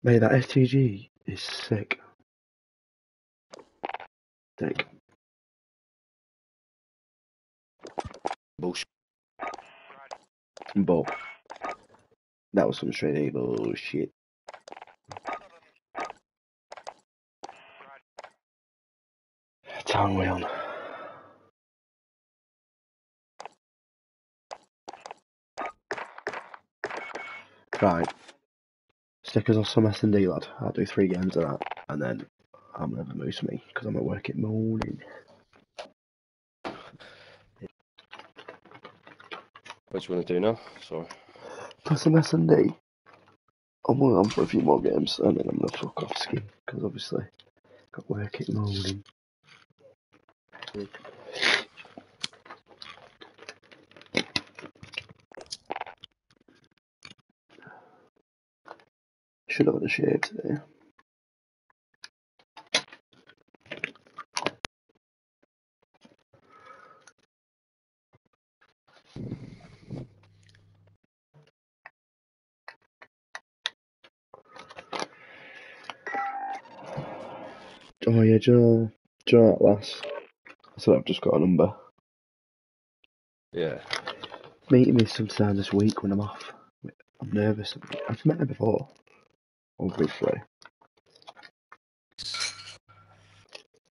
Mate, that STG is sick. Sick. Bullshit. But that was some straight A bullshit. tanwyl Right. Stickers on some S&D, lad. I'll do three games of that, and then I'm going to move me, because I'm at work at morning. What do you want to do now? Sorry. Put some S&D. I'm gonna for a few more games, and then I'm going to fuck off skin, because obviously I've got work at morning. Should have had a shave today. Oh yeah, Joe, Joe Atlas. I said I've just got a number. Yeah. Meeting me sometime this week when I'm off. I'm nervous. I've met her before. Obviously.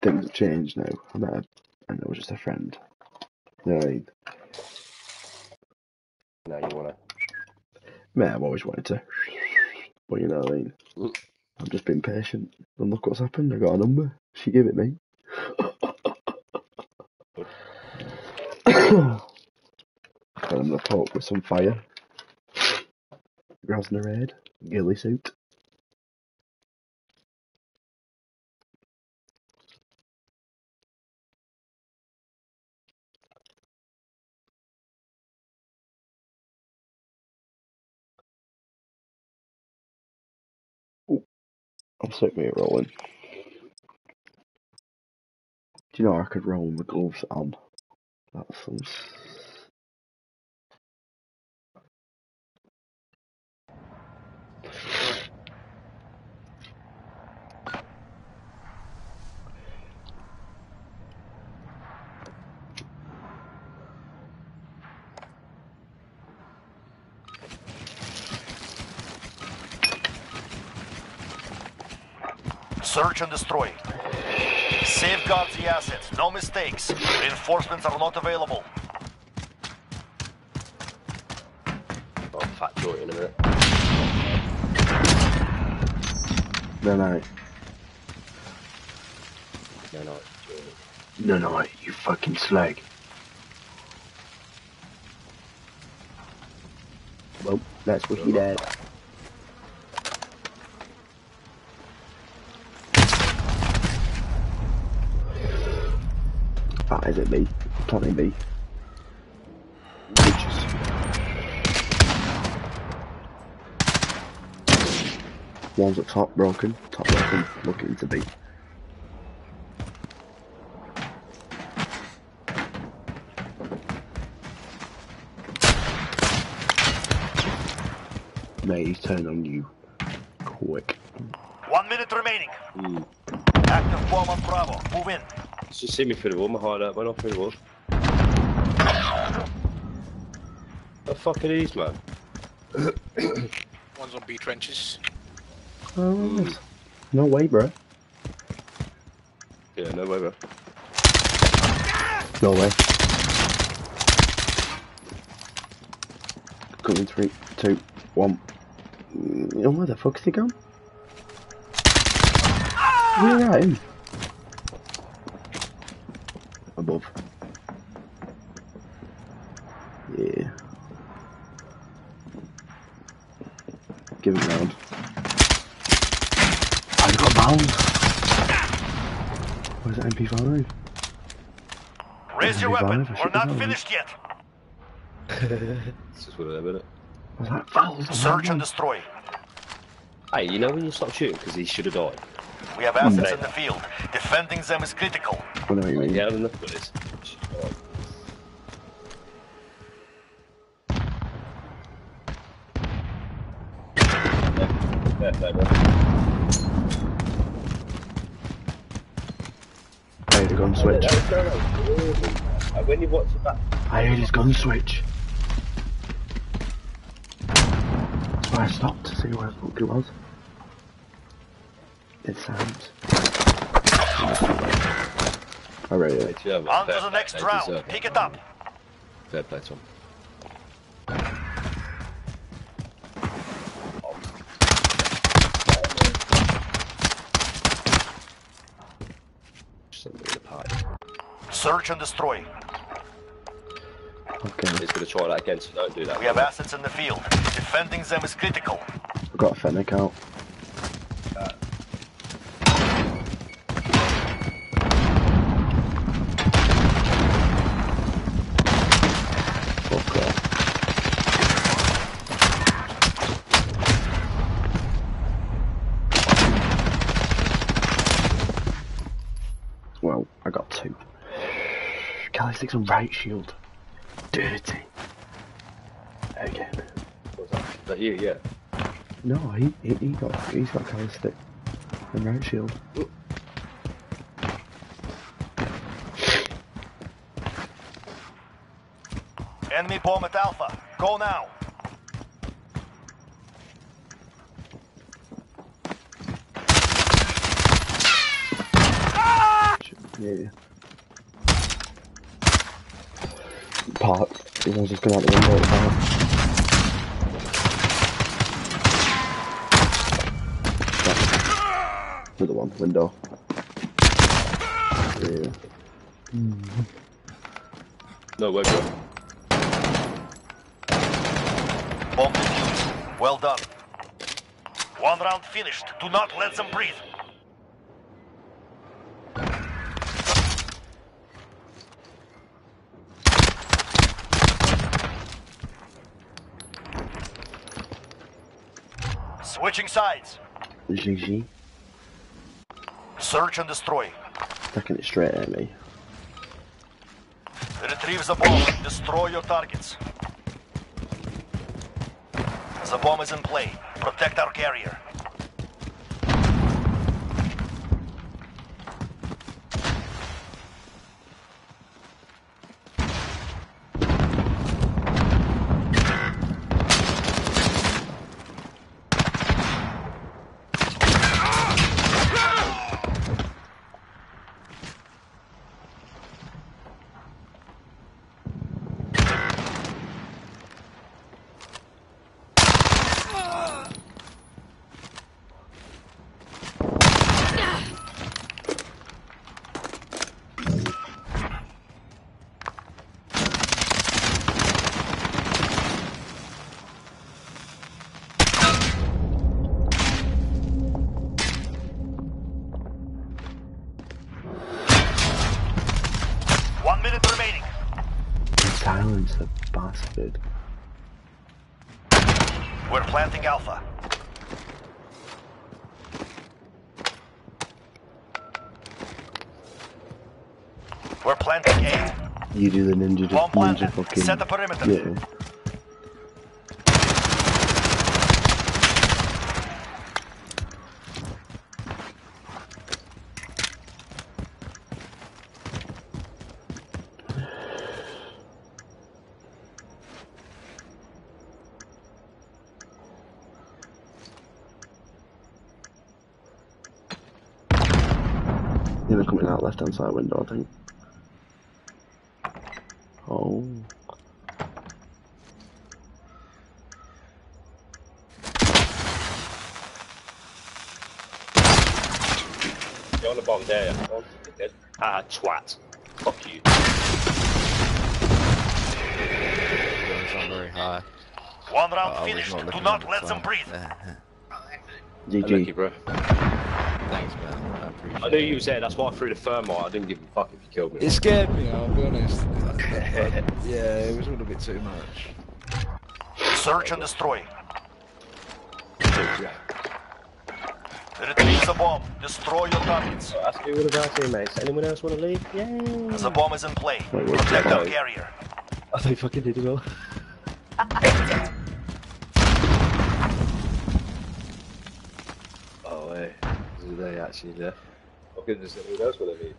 Things have changed now. I met her and it was just a friend. You know what I mean? Now you wanna. Mate, I've always wanted to. But you know what I mean? I've just been patient. And look what's happened. I got a number. She gave it me. And I'm gonna poke with some fire. Grasnerade, ghillie suit. I'm sick me rolling. Do you know I could roll with the gloves on? Search and destroy. Safeguard the assets. No mistakes. Reinforcements are not available. I'll fat joint in a minute. No, no. No, no. No, no, you fucking slag. Well, that's what he did. That isn't me. Plenty me. Bitches. One's at top broken, top broken, looking to be. Mate, he's turned on you quick. One minute remaining. Hmm. Active bomb on Bravo. Move in. Just see me through the wall, my hideout went off through the wall. The fuck are these, man? One's on B trenches. Oh. No way, bro. Yeah, no way, bro. No way. Coming three, two, one. Mm, Oh, where the fuck's he gone? Where at him? Above. Yeah. Give it round. I got bound. Where's that MP5? Raise your Revive, weapon. We're not have. finished yet. it's just one of them, isn't it? Was that fouls? Search and destroy. Hey, you know when you stop shooting because he should have died? We have assets hmm. in the field. Defending them is critical. I know what you mean. Yeah, enough of this. Fair play, bro. I heard a gun switch. When you watch it back, I heard his gun switch. That's why I stopped to see where the fuck he was. It sounds. Alright, yeah. On to the next round. Pick it up. Fair play, Search and destroy. Okay. He's going to try that again, so don't do that. We have assets in the field. Defending them is critical. We've got a Fennec out. Calistic's on riot shield. Dirty. Again. What's that? Is that you? Yeah. No, he, he, he got he's got Calistic and riot shield. Enemy bomb at Alpha. Go now. Yeah. Part. He was just going out the window. Part. Another one, window. Yeah. No way, bro. Bomb defused. Well done. One round finished. Do not let them breathe. Switching sides. GG. Search and destroy. Taking it straight at me. Retrieve the bomb. Destroy your targets. The bomb is in play. Protect our carrier. One minute remaining. Silence the bastard. We're planting Alpha. We're planting A. You do the ninja, ninja fucking. Set the perimeter. Yeah. Side window, I think. Oh. You're on the bomb there. yeah. Oh. Ah, twat. Fuck you. It's very high. One round Oh, finished. not Do not let them breathe. GG. bro. Thanks, man. I appreciate I knew you was there, that's why I threw the thermite. I didn't give a fuck if you killed me. It scared me, I'll be honest. yeah, it was a little bit too much. Search and destroy. Retrieve the bomb. Destroy your targets. Ask me what about teammates. Anyone else want to leave? Yay! The bomb is in play. Wait, wait, Protect our carrier. I think fucking did as well. oh, wait. Did they actually left? I could just anyone else want to leave.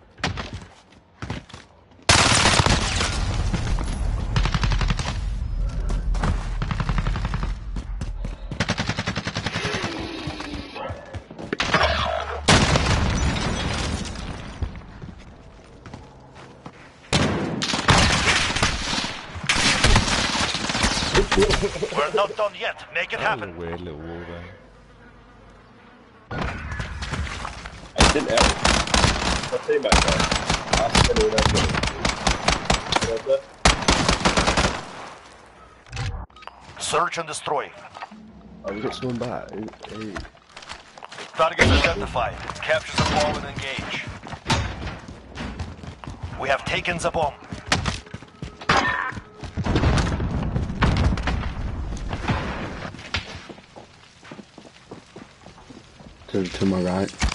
We're not done yet. Make it That was happen. weird little wall there. It didn't help. My teammate died. Search and destroy. Oh, we got someone back. Who- Target identified. Capture the ball and engage. We have taken the bomb. To, to my right.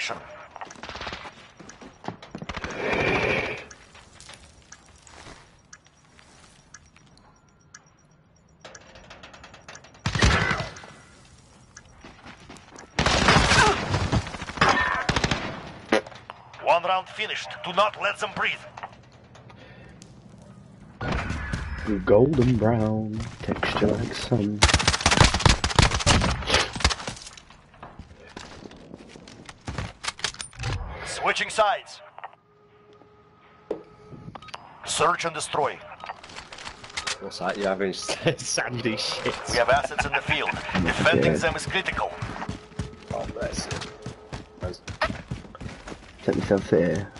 One round finished. Do not let them breathe. Golden brown, texture like sun. Switching sides. Search and destroy. What's that? You're having sandy shit. We have assets in the field. Defending Yeah. them is critical. Oh, bless it. Set myself here.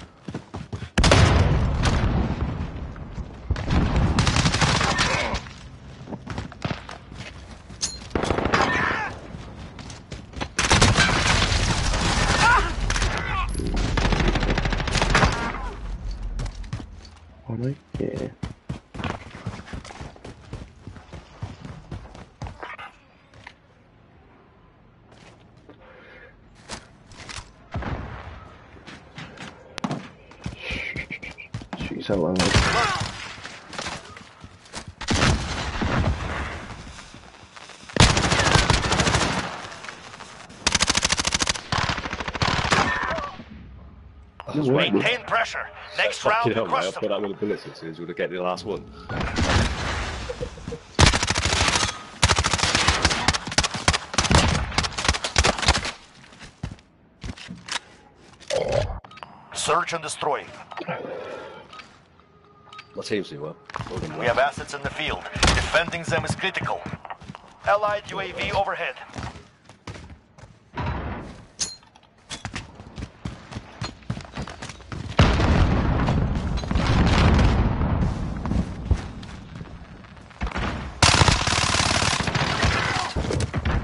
Alright, yeah. Shoot yourself on like Maintain pressure. Next round, Fucking we hell, mate. crush I put that many bullets in as soon as we would get the last one. Search and destroy. My team's doing. Well We have assets in the field. Defending them is critical. Allied UAV overhead.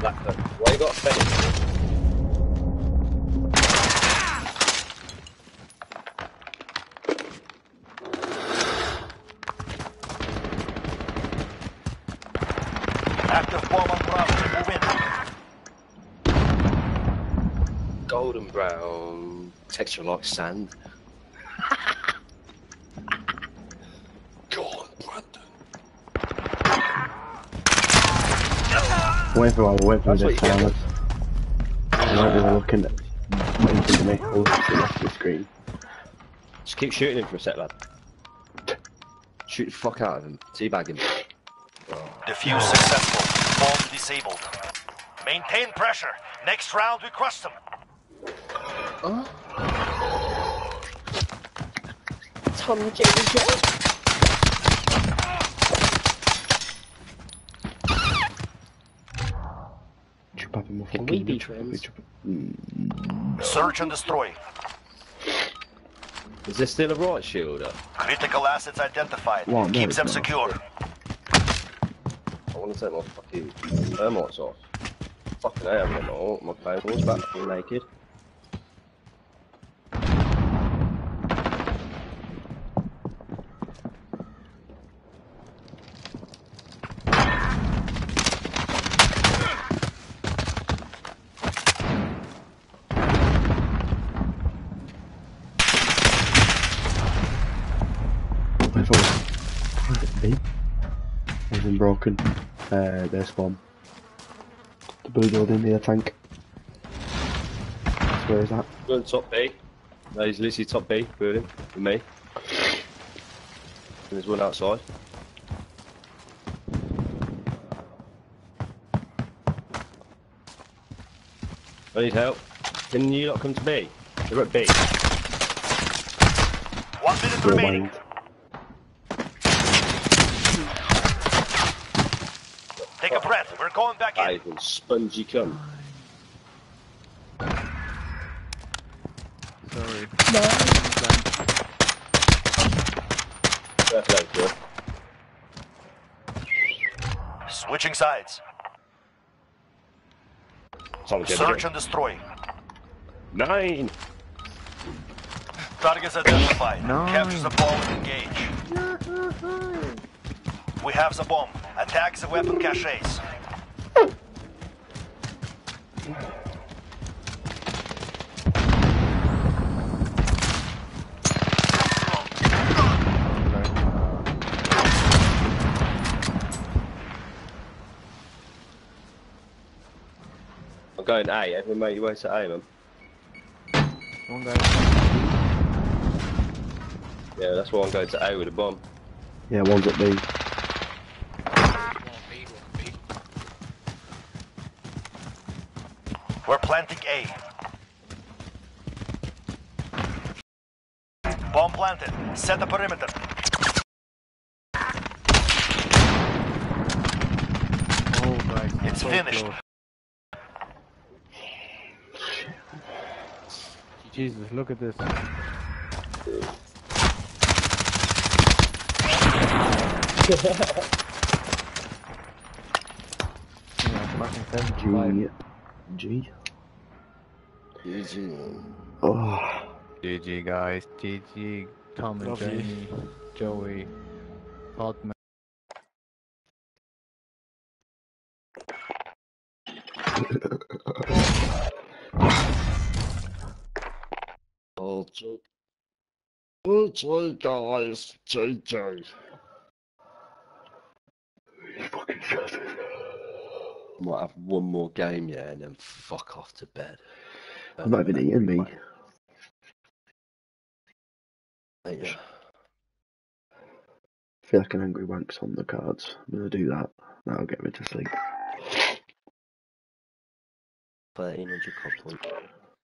Blackburn. Why you got a fence? Active bomb on Bravo. Move in. Golden brown, texture like sand. God, Brandon. Wait for wait for this what you get. silence. I'm not really looking at what you me. I'll look at the rest of the screen. Just keep shooting him for a sec, lad. Shoot the fuck out of him. Teabag him. Defuse successful. Bomb disabled. Maintain pressure. Next round, we crush them. Tom Jerry Jump up in my Can fucking we be jump friends? Search and destroy. Is there still a riot shielder? Critical assets identified. Well, no, Keep them not. secure. I want to take my fucking thermites off. Fucking hell, I'm not. My paintball's back full naked. Wait for what? Me? Everything broken. Uh, there's one. The blue building near tank. Where is that? Go on top B. No, he's literally top B, building, with me. And there's one outside. I need help. Can you not come to B? They're at B. One minute Your remaining. Mind. Take a breath. We're going back in. Ivan, spongy cunt. Sorry. Fair play, bro. Switching sides. Search and destroy. Nine! Targets identified. Nine. Capture the bomb and engage. We have the bomb. Attack the weapon caches. I'm going to A. Everyone make your way to A, man. One guy. Yeah, that's why I'm going to A with a bomb. Yeah, one's at B. We're planting A. Bomb planted. Set the perimeter. Oh, guys. It's so finished. close. Jesus, look at this. Yeah, fucking 75. G. G. Oh. GG guys, GG, Tom and Love you. Jamie, Joey, Hotman. Oh, sorry, guys. JJ. Might have one more game, yeah, and then fuck off to bed. I'm not even eating me. Yeah. feel like an angry wank's on the cards. I'm gonna do that. That'll get me to sleep. 1300 cop point.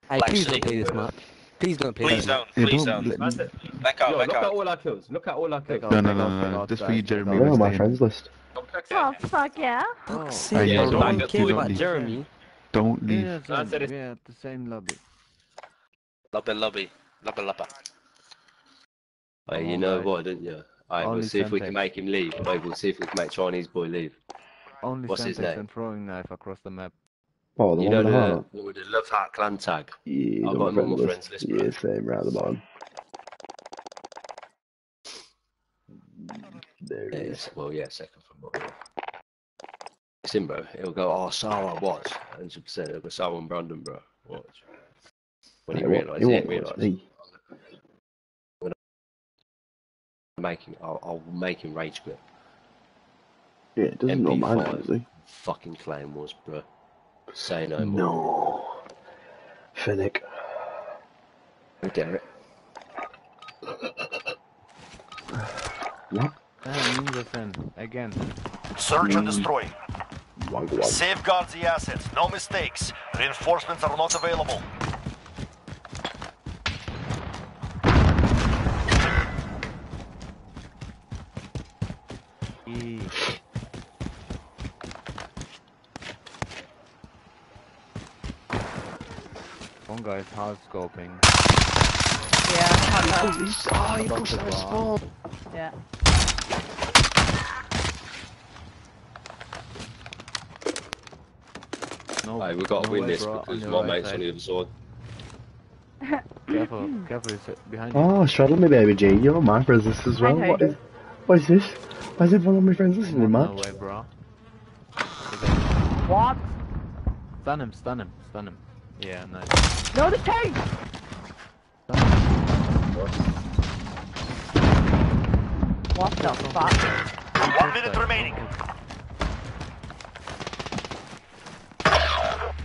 Hey, please don't play this map. Please don't play Please don't, Yeah, please don't don't. let- Back out, Yo, back look at all our kills. Look at all our kills. No, no, no, no, no. out, Just for you, Jeremy. out. They're on my friends list. Oh, oh, fuck yeah. Fuck's Hey, yeah, don't don't leave, care don't leave. Jeremy. Don't leave. Yeah, I same, said it. yeah, the same lobby. Lobby, lobby. Lobby, lobby. Hey, you Oh, know right. what, didn't you? Alright, we'll see if we can make him leave. Wait, we'll see if we can make Chinese boy leave. Only What's his name? and throwing knife across the map. Oh, the You one know the the, heart. the, the Love Heart clan tag? Yeah, I've got on him on my my friends list, bro. Yeah, same, right at the bottom. There it is. well, yeah, second from bottom. It's him, bro. He'll go, oh, Sarah, watch. 100%. He'll go, Sarah and Brandon, bro. Watch. When he realises, he won't ain't watch realised. Making, I'll, I'll make him rage quit. Yeah, it doesn't know mine, MP5 does he? Fucking claim was, bro. Say no more. No. Fennec. I get it. What? Ah, Ninja Fan, again. Search and destroy. Wag wag. Safeguard the assets. No mistakes. Reinforcements are not available. One guy's hard scoping. Yeah, hot Oh, he's, oh, he Above pushed the that spawn. Yeah. No, Hey, we've got to no win this bro, because my your right mate's on side. the other side. Careful, careful, he's behind you. Oh, straddle me, baby G. You're on my friends list as well. Hi, What is, what is this? Why is everyone on my friends list in No match? way, bro. What? Stun him, stun him, stun him. Yeah, nice. No, the tank! What the fuck? One minute remaining.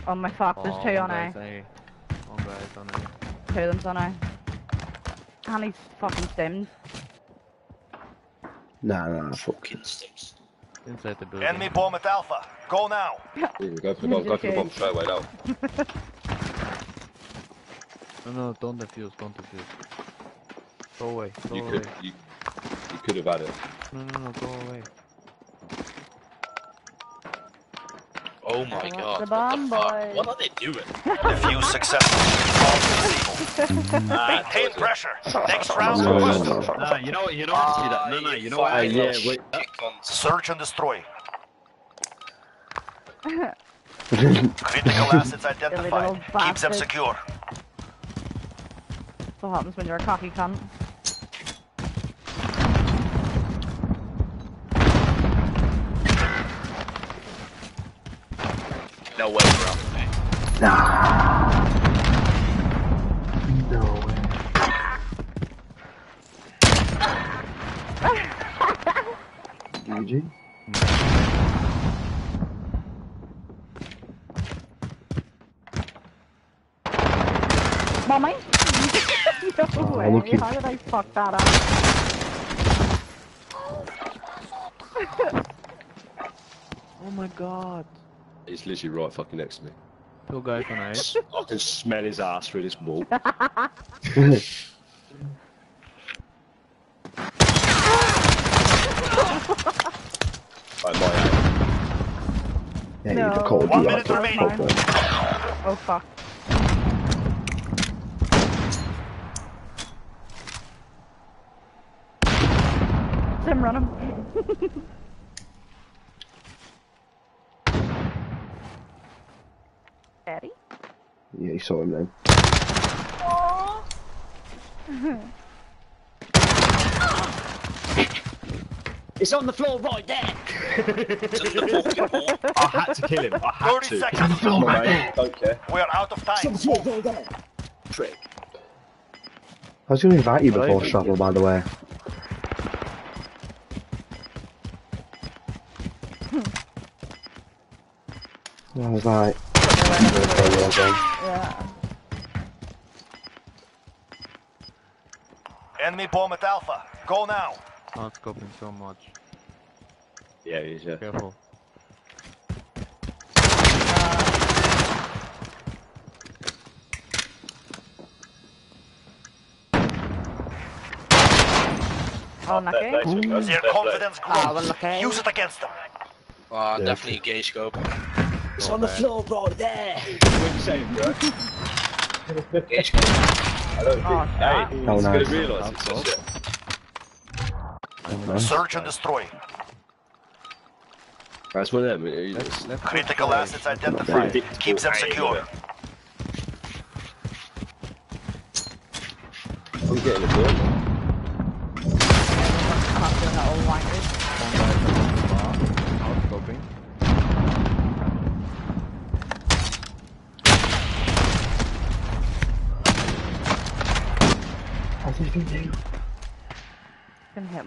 Oh my fuck, there's Oh, two one on guy's A. A. One guy's Sonny. Two of them, Sonny. And he's fucking stemmed. Nah, nah. Fucking sticks. Inside the building. Enemy bomb at Alpha. Go now. Yeah, go for the bomb, go for the bomb straight away now. No, no, don't defuse, don't defuse. Go away, go You away. could, you, you could have had it. No, no, no, go away. Oh my What's god. the what bomb, the fuck? boys? What are they doing? Defuse successfully. Bomb Maintain pressure. Next round. No, no, no. No, you know? You know what? See that? No, no, you know what? Ah, I yeah, wait. Search and destroy. Critical assets identified. Keep them secure. That's what happens when you're a cocky cunt. No way, bro. No way. GG. Mommy? No Oh, look How did I fuck that up? Oh my god. He's literally right fucking next to me. Two guys on A. I can smell his ass through this wall. Right, my Yeah, No. you'd have called One you minute remaining. Oh fuck. Sim, run him. Daddy? Yeah, you saw him then. It's on the floor right there. The. I had to kill him. I had 30 to. seconds. Come on, mate. Don't care. We are out of time. Prick. I was going to invite you before travel, by the way. I was like, Yeah. Enemy bomb at Alpha. Go now. Not scoping so much. Yeah, he's yeah. Careful. Oh, lucky. Their confidence Ah, grows. okay. Use it against them. Ah, definitely gay scope. It's on the floor right there. What you saying, bro? I don't Oh. Hey, he's gonna realise it's just it. Search and destroy. That's one of them. he- Let's, let's Critical go A. assets identified. Keep them secure. I'm getting a ball.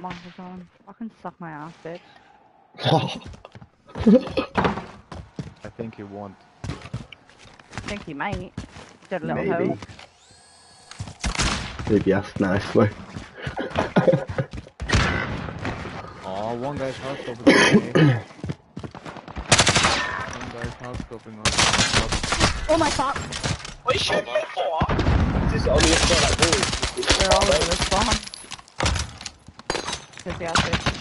Gonna monsters on. Fucking suck my ass, bitch. I think you won't. think he might. Did a little Maybe. hoe. Maybe asked nicely. Oh, one guy's hard scoping on A. One guy's hard scoping on Oh my fuck! What is shooting me for? Just on the inside of that wall. They're all over this spawn. Pissy ass bitch.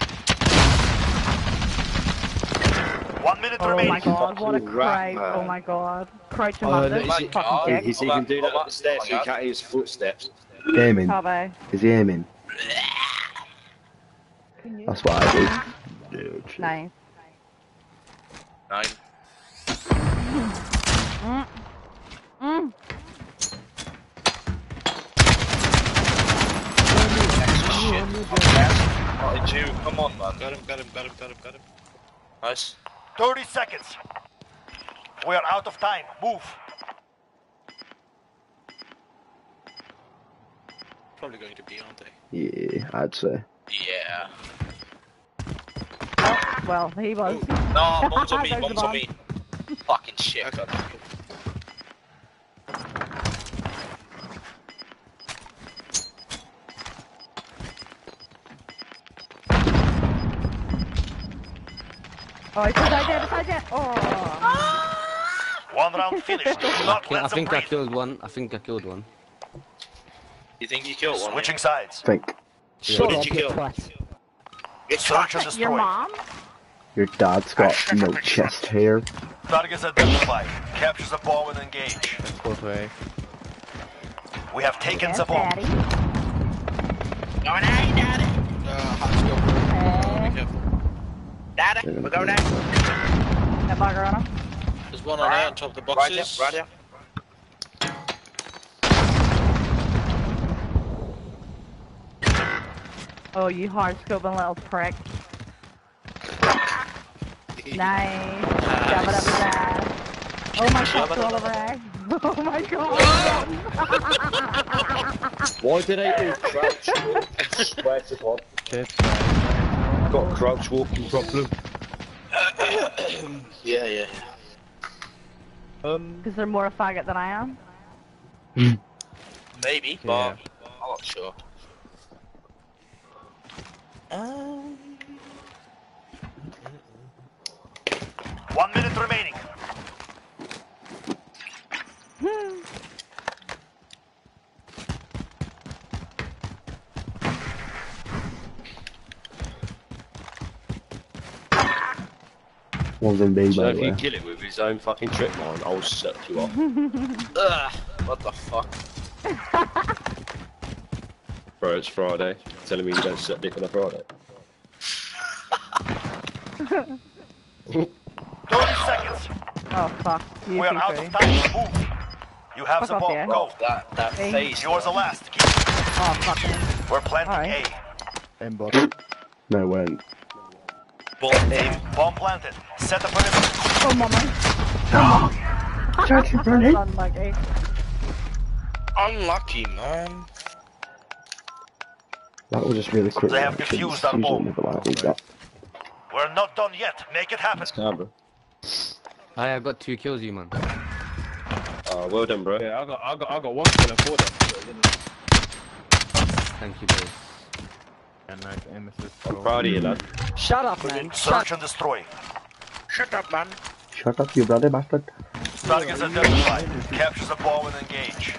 One minute Oh remaining. my god, what a Fucking rat, Oh my god. Crouch in Oh, London. is he- Fucking oh, dick. He's even doing that up the stairs so you can't hear his footsteps. Aiming. Probably. Is he aiming? That's what I do. Nice. Nine. Mm. Mm. Oh, it's you. Come on, man. Got him, got him, got him, got him, got him. Nice. 30 seconds. We are out of time. Move. Probably going to be, aren't they? Yeah, I'd say. Yeah. Well, he was. No, bombs on me, There's bombs on me. Fucking shit. Oh, it's beside you, beside you. Oh. One round finished. Do not Yeah, I let them think I killed one. I think I killed one. You think you killed one? Switching sides. Think. Who did you kill? Search and destroy. Your mom? Your dad's got no chest hair. Targets identified. Capture the bomb and engage. Both way. We have taken Yes, the bomb. daddy. Going out, daddy. Uh, hot scope. Be careful. Daddy, we're going out. That bugger on him. There's one on there on top of the Right here, boxes. right here. Oh, you hard scoping little prick. Nice. Shove it up. Oh, oh my god, it up. Oliver egg. Oh my god. Why did they all crouch walk? I swear to God. Shit. Got a crouch walking problem. Yeah, yeah. Um. Because they're more a faggot than I am. Maybe, but I'm not sure. Um, One minute remaining. One's in B, So by if the you kill it with his own fucking trip mine, I'll suck you off. ugh, what the fuck? Bro, it's Friday. Telling me you don't suck dick on a Friday. 30 seconds. Oh fuck. You We are out of time. Move. You have Fuck the off, bomb. Go. That that Hey. face. Yours the last. Keep. Oh fuck. We're planting Alright. And bot. No, wait. Bomb aim. A. Bomb planted. Set the perimeter. Oh mama. Charge your running. Unlucky. Unlucky, man. That was just really quick. They have reaction. defused our Usually bomb. never like these, that. We're not done yet. Make it happen. Canberra. I have got two kills, you man. Oh, well done, bro. Yeah, I got, I got, I got one kill and four them. Thank you, boys. And nice aim assist. I'm proud of you, lad. Shut up, man. Search and destroy. Shut up, man. Shut up, you bloody bastard. Targets identified. Capture the bomb and engage.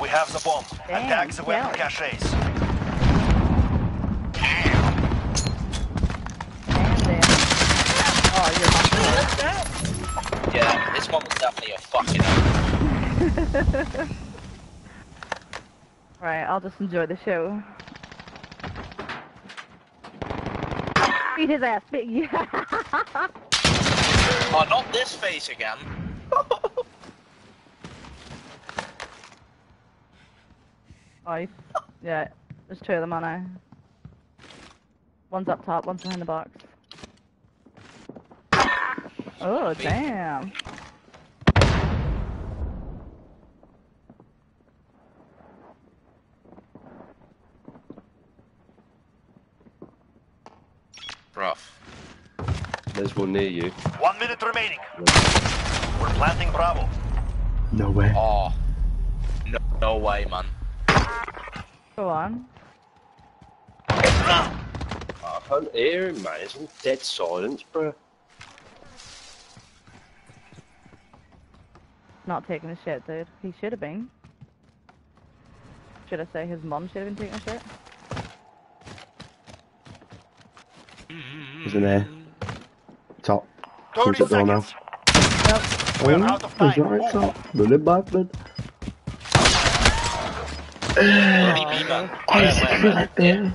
We have the bomb. Damn, Attack the weapon Kelly. caches. And. Oh, you're Yeah, this one was definitely a fucking up. Right, I'll just enjoy the show. Beat his ass, yeah. Oh, not this face again. Oh, yeah, there's two of them on now. One's up top, one's behind the box. Oh, damn. Rough. There's one near you. One minute remaining. We're planting Bravo. No way. Oh. No, no way, man. Go on. I can't hear him, man. It's all dead silence, bro. Not taking a shit, dude. He should have been. Should I say his mum should have been taking a shit? He's in there. Top. 30 Who's it going now? seconds. We're oh, out of Oh, he's time. right Move. top. Bloody bastard. BB, man. Oh, he's Where, where, right where? there.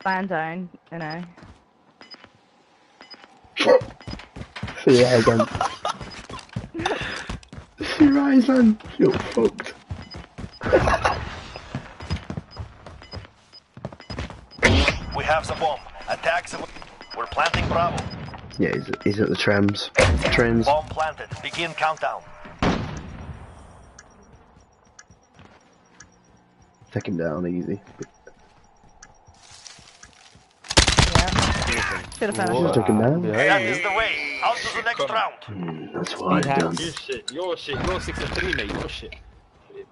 Stand down, you know. See ya again. See Ryzen. You're fucked. We have the bomb. Attack the. We're planting Bravo. Yeah, he's, he's at the trams. Trains. Bomb planted. Begin countdown. Take him down easy. Should have Just finished. took him down. That is the way. Out to the next round. Hmm, that's what I've done. You shit. You're shit. You're six and three, mate. You're shit.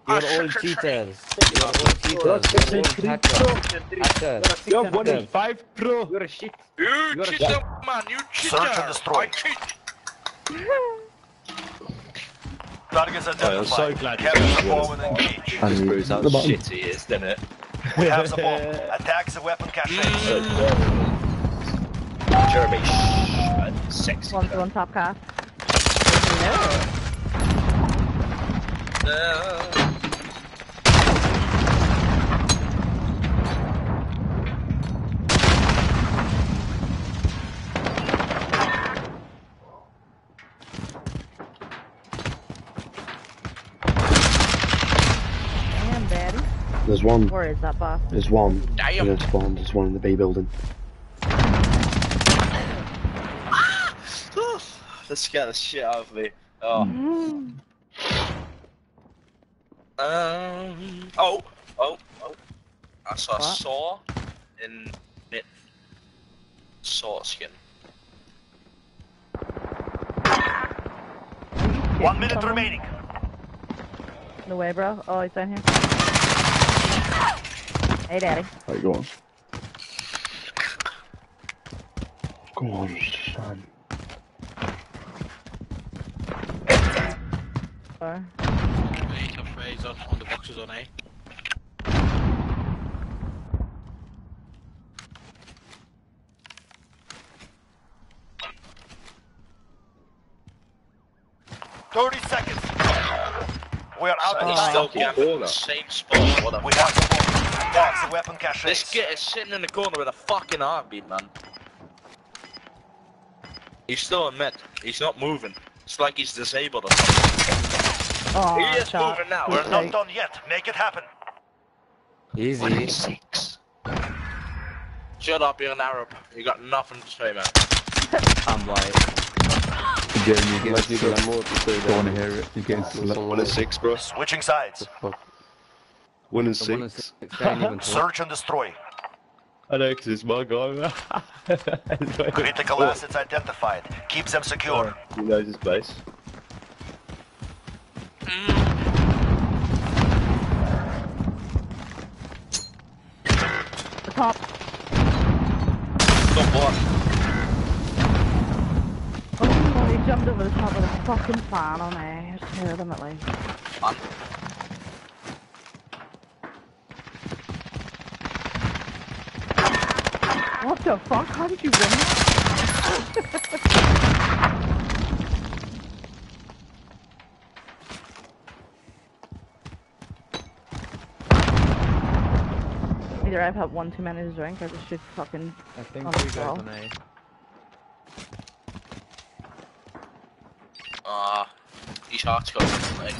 You're all cheaters. You're all cheaters. You're all hackers. Hackers. You're one in five, bro. You're a shit. You You're a cheater, man, you cheater! Search and destroy. I cheat! Targets I'm identified. so glad you Capture the guys bomb won. and engage. And This proves how the bottom. shit he is, doesn't it? We have the bomb. Attack the weapon cache. Jeremy, shh, man. Sexy. One's one top car. Damn, There's one. Where is that boss? There's one. Damn. In the spawn. There's one in the B building. Ah! That scared the shit out of me. Oh. Mm. Um. Oh. Oh. Oh. I saw a What? saw in it. Saw skin. One minute remaining. No way, bro. Oh, he's down here. Hey, daddy. Right, you on. Come on, son. Sorry. Eight of phase on, on the boxes on A. Thirty seconds. We are out of time. still camping in the same spot. What a We have the. Box the weapon cache. This kid is sitting in the corner with a fucking heartbeat, man. He's still in mid. He's not moving. It's like he's disabled or something. Oh, he is shot. moving now. We're not done yet. Make it happen. Easy. Six. Shut up, you're an Arab. You got nothing to say, man. I'm white. Jeremy, Unless you got more to say, Don't wanna hear it. You get One and six, bro. Switching sides. One and The one and six. six, they ain't even. Search and destroy. I know, because it's my guy, man. Critical assets identified. Keep them secure. He knows his place. The top. Stop what? Oh, he jumped over the top of the fucking fan on me. I just heard him at least. What the fuck? How did you win? Either I've had one too many to drink or just shit fucking I think on we the guys wall. on A. Ah, he's hard to go, like,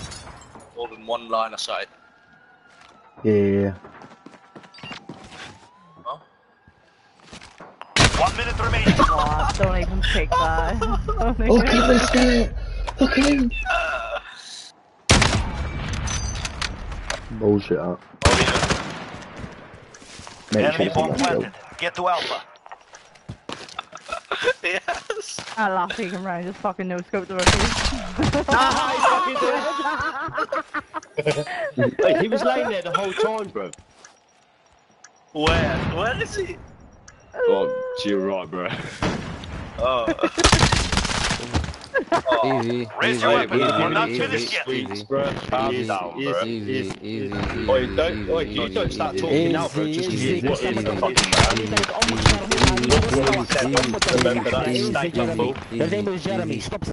all in one line of sight. Yeah. One minute remaining. What? Don't even pick that. Don't Look even- at this guy! Look at him! Bullshit up. Make Enemy bomb planted. Get to Alpha. yes. I laughed he came around, just fucking no scope the rookie. Hey, he was laying there the whole time, bro. Where? Where is he? Oh, you're right, bro. Oh. Easy. Raise easy, your weapon. easy, We're not easy, finished yet. easy, Sweets, bro. Calm easy, down, easy, bro. easy, Easy. easy, easy, Oi, easy, don't, oi, you easy, don't start easy, talking now, bro. easy, Just easy, because you've got easy, the fucking man. Remember that easy, state of fool. Your name is Jeremy. Stop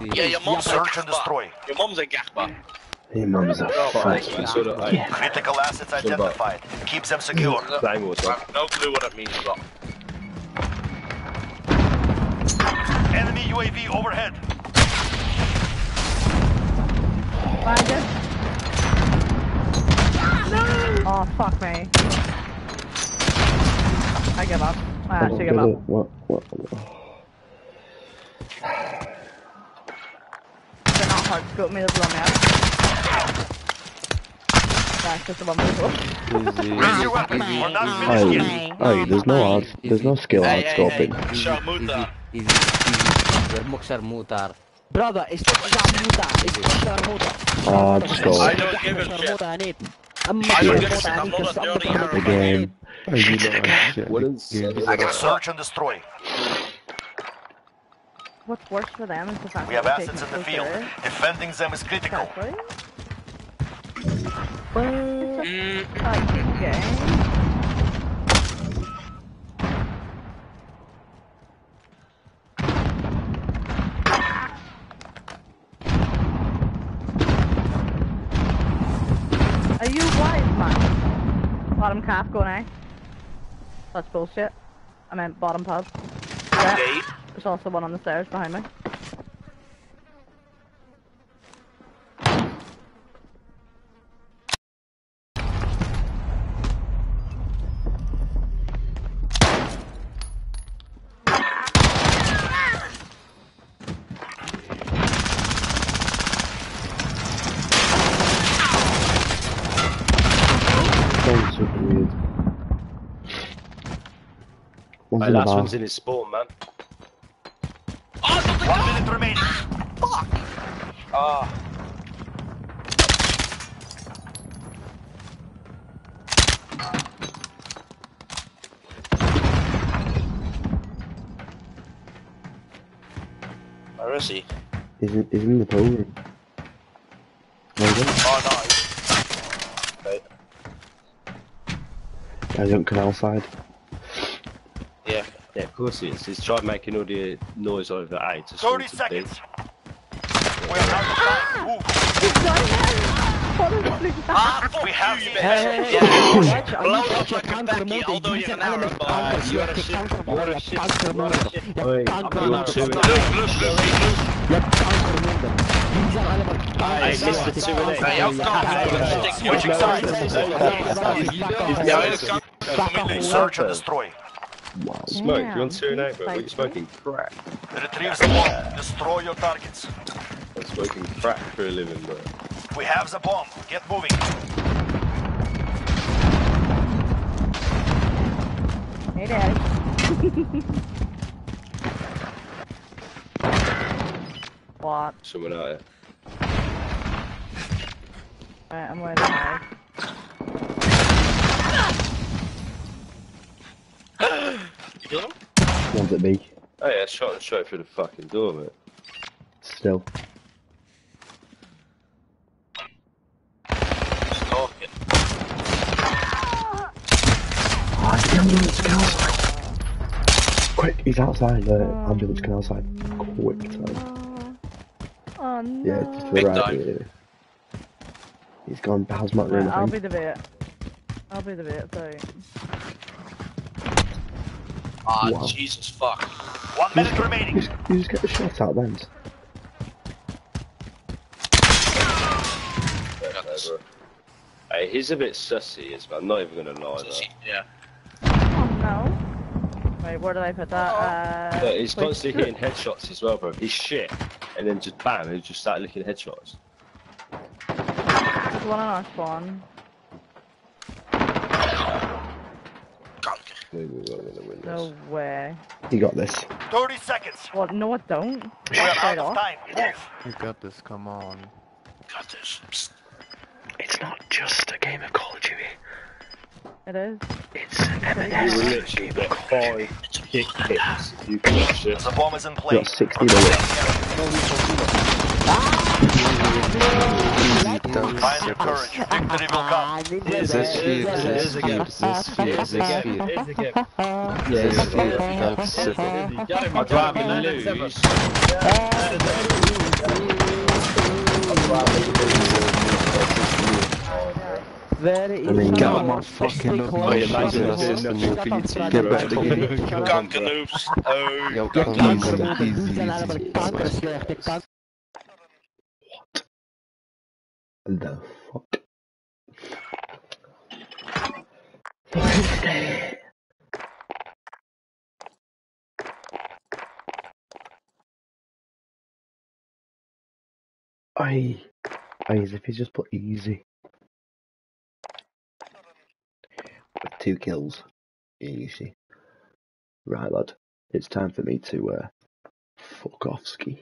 Yeah, your mom's a Search and gakba. destroy. Your mom's a gakba. Your mum's a fuck. man, sort of, hey, Critical assets identified. Keep them secure. I have no clue what it means, bro. Enemy UAV overhead. Find it. No! Oh, fuck me. I give up. I actually give up. What? What? what? They're not hard to scope me, that's one out. Easy. Hey, there's no hard, there's no skill hey, outscoping. Brother, it's not Sharmutar, it's I don't give a shit. I don't I'm not What is I search and destroy. What's worse for them is the fact We have assets in the field. Defending them is critical. Exactly. Mm, Fucking. Are you wise, man? Bottom calf going A. That's bullshit. I meant bottom pub. Yeah. There's also one on the stairs behind me. Sounds super weird. One's Hey, in the last one's in his spawn, man. One minute remaining. Ah. Where is he? He's in, he's in the pool room. Where is it? Oh no. Right. Yeah, young canal side. Yeah. Yeah, of course he is. He's tried making all the noise over eight. to 30 sort of big. seconds. We're out of time. Move. Ah, We have you, the Hey, Yeah. hey, watch, I Blow need up like a Becky, although you're an an Arab, element you you are a shit. You are a shit. conquer You are a mode, shit. you Oi, conquer you're mode, two Look, look, look, look. Hey, conquer, Mr. Two and eight. Hey, I've got it. Stick you. Switching sides. Yeah, it's got familiar. Search and destroy. Wow. Smoke, Yeah, you want two and eight, bro? What are you he's smoking? Crack. Retrieve the bomb. Destroy your targets. I'm smoking crack for a living, bro. We have the bomb. Get moving. Hey, Daddy. what? Someone out here. Right, I'm waiting. You kill him? One's at me. Oh yeah, shot him straight through the fucking door, mate. Still. Stalking. Oh, the ambulance canal side. Quick, he's outside. The oh, ambulance canal side. Quick time. Oh no. Yeah, just to the Big right. time. Yeah. He's gone hazmat Right, room. I'll be the bait. I'll be the bait, sorry. Ah, Wow. Jesus fuck. One minute remaining. You just, you just get the shot out then. Got. Hey, he's a bit sussy, is man. I'm not even gonna lie. Though. Yeah. Oh no. Wait, where did I put that? Uh, Yeah, he's constantly two. hitting headshots as well, bro. He's shit, and then just bam, he just started licking headshots. There's one on our spawn. Maybe we're gonna win. No way. You got this. 30 seconds. What? No, I don't. We're out of time. Move. You got this, come on. Got this. Psst. It's not just a game of Call of Duty. It is. It's You literally got five kick hits. You can watch it. The bomb is in You got 60 bullets. Find your courage. Victory will come. Is? Is? Is? Is? Is. I'd rather lose. Very I mean, easy. come on, fucking up Stick my close. shit. Stick That's close. nothing for you to Stick get close. back to Stick you. close. Kanker noobs. Oh. Yo, Je come kanker on, moet easy, niet zijn aan easy, de easy. kankerslecht. Je kanker The fuck? That? I, I as if he's just put easy. With two kills. Easy. Right, lad. It's time for me to uh, fuck off ski.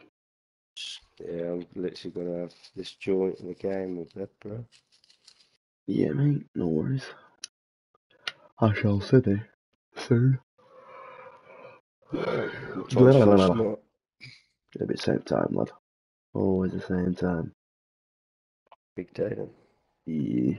Yeah, I'm literally gonna have this joint in the game with that, bro. Yeah, mate, no worries. I shall city soon. What time's finish tonight? It'll be same time, lad. Always the same time. Big day then. Yeah.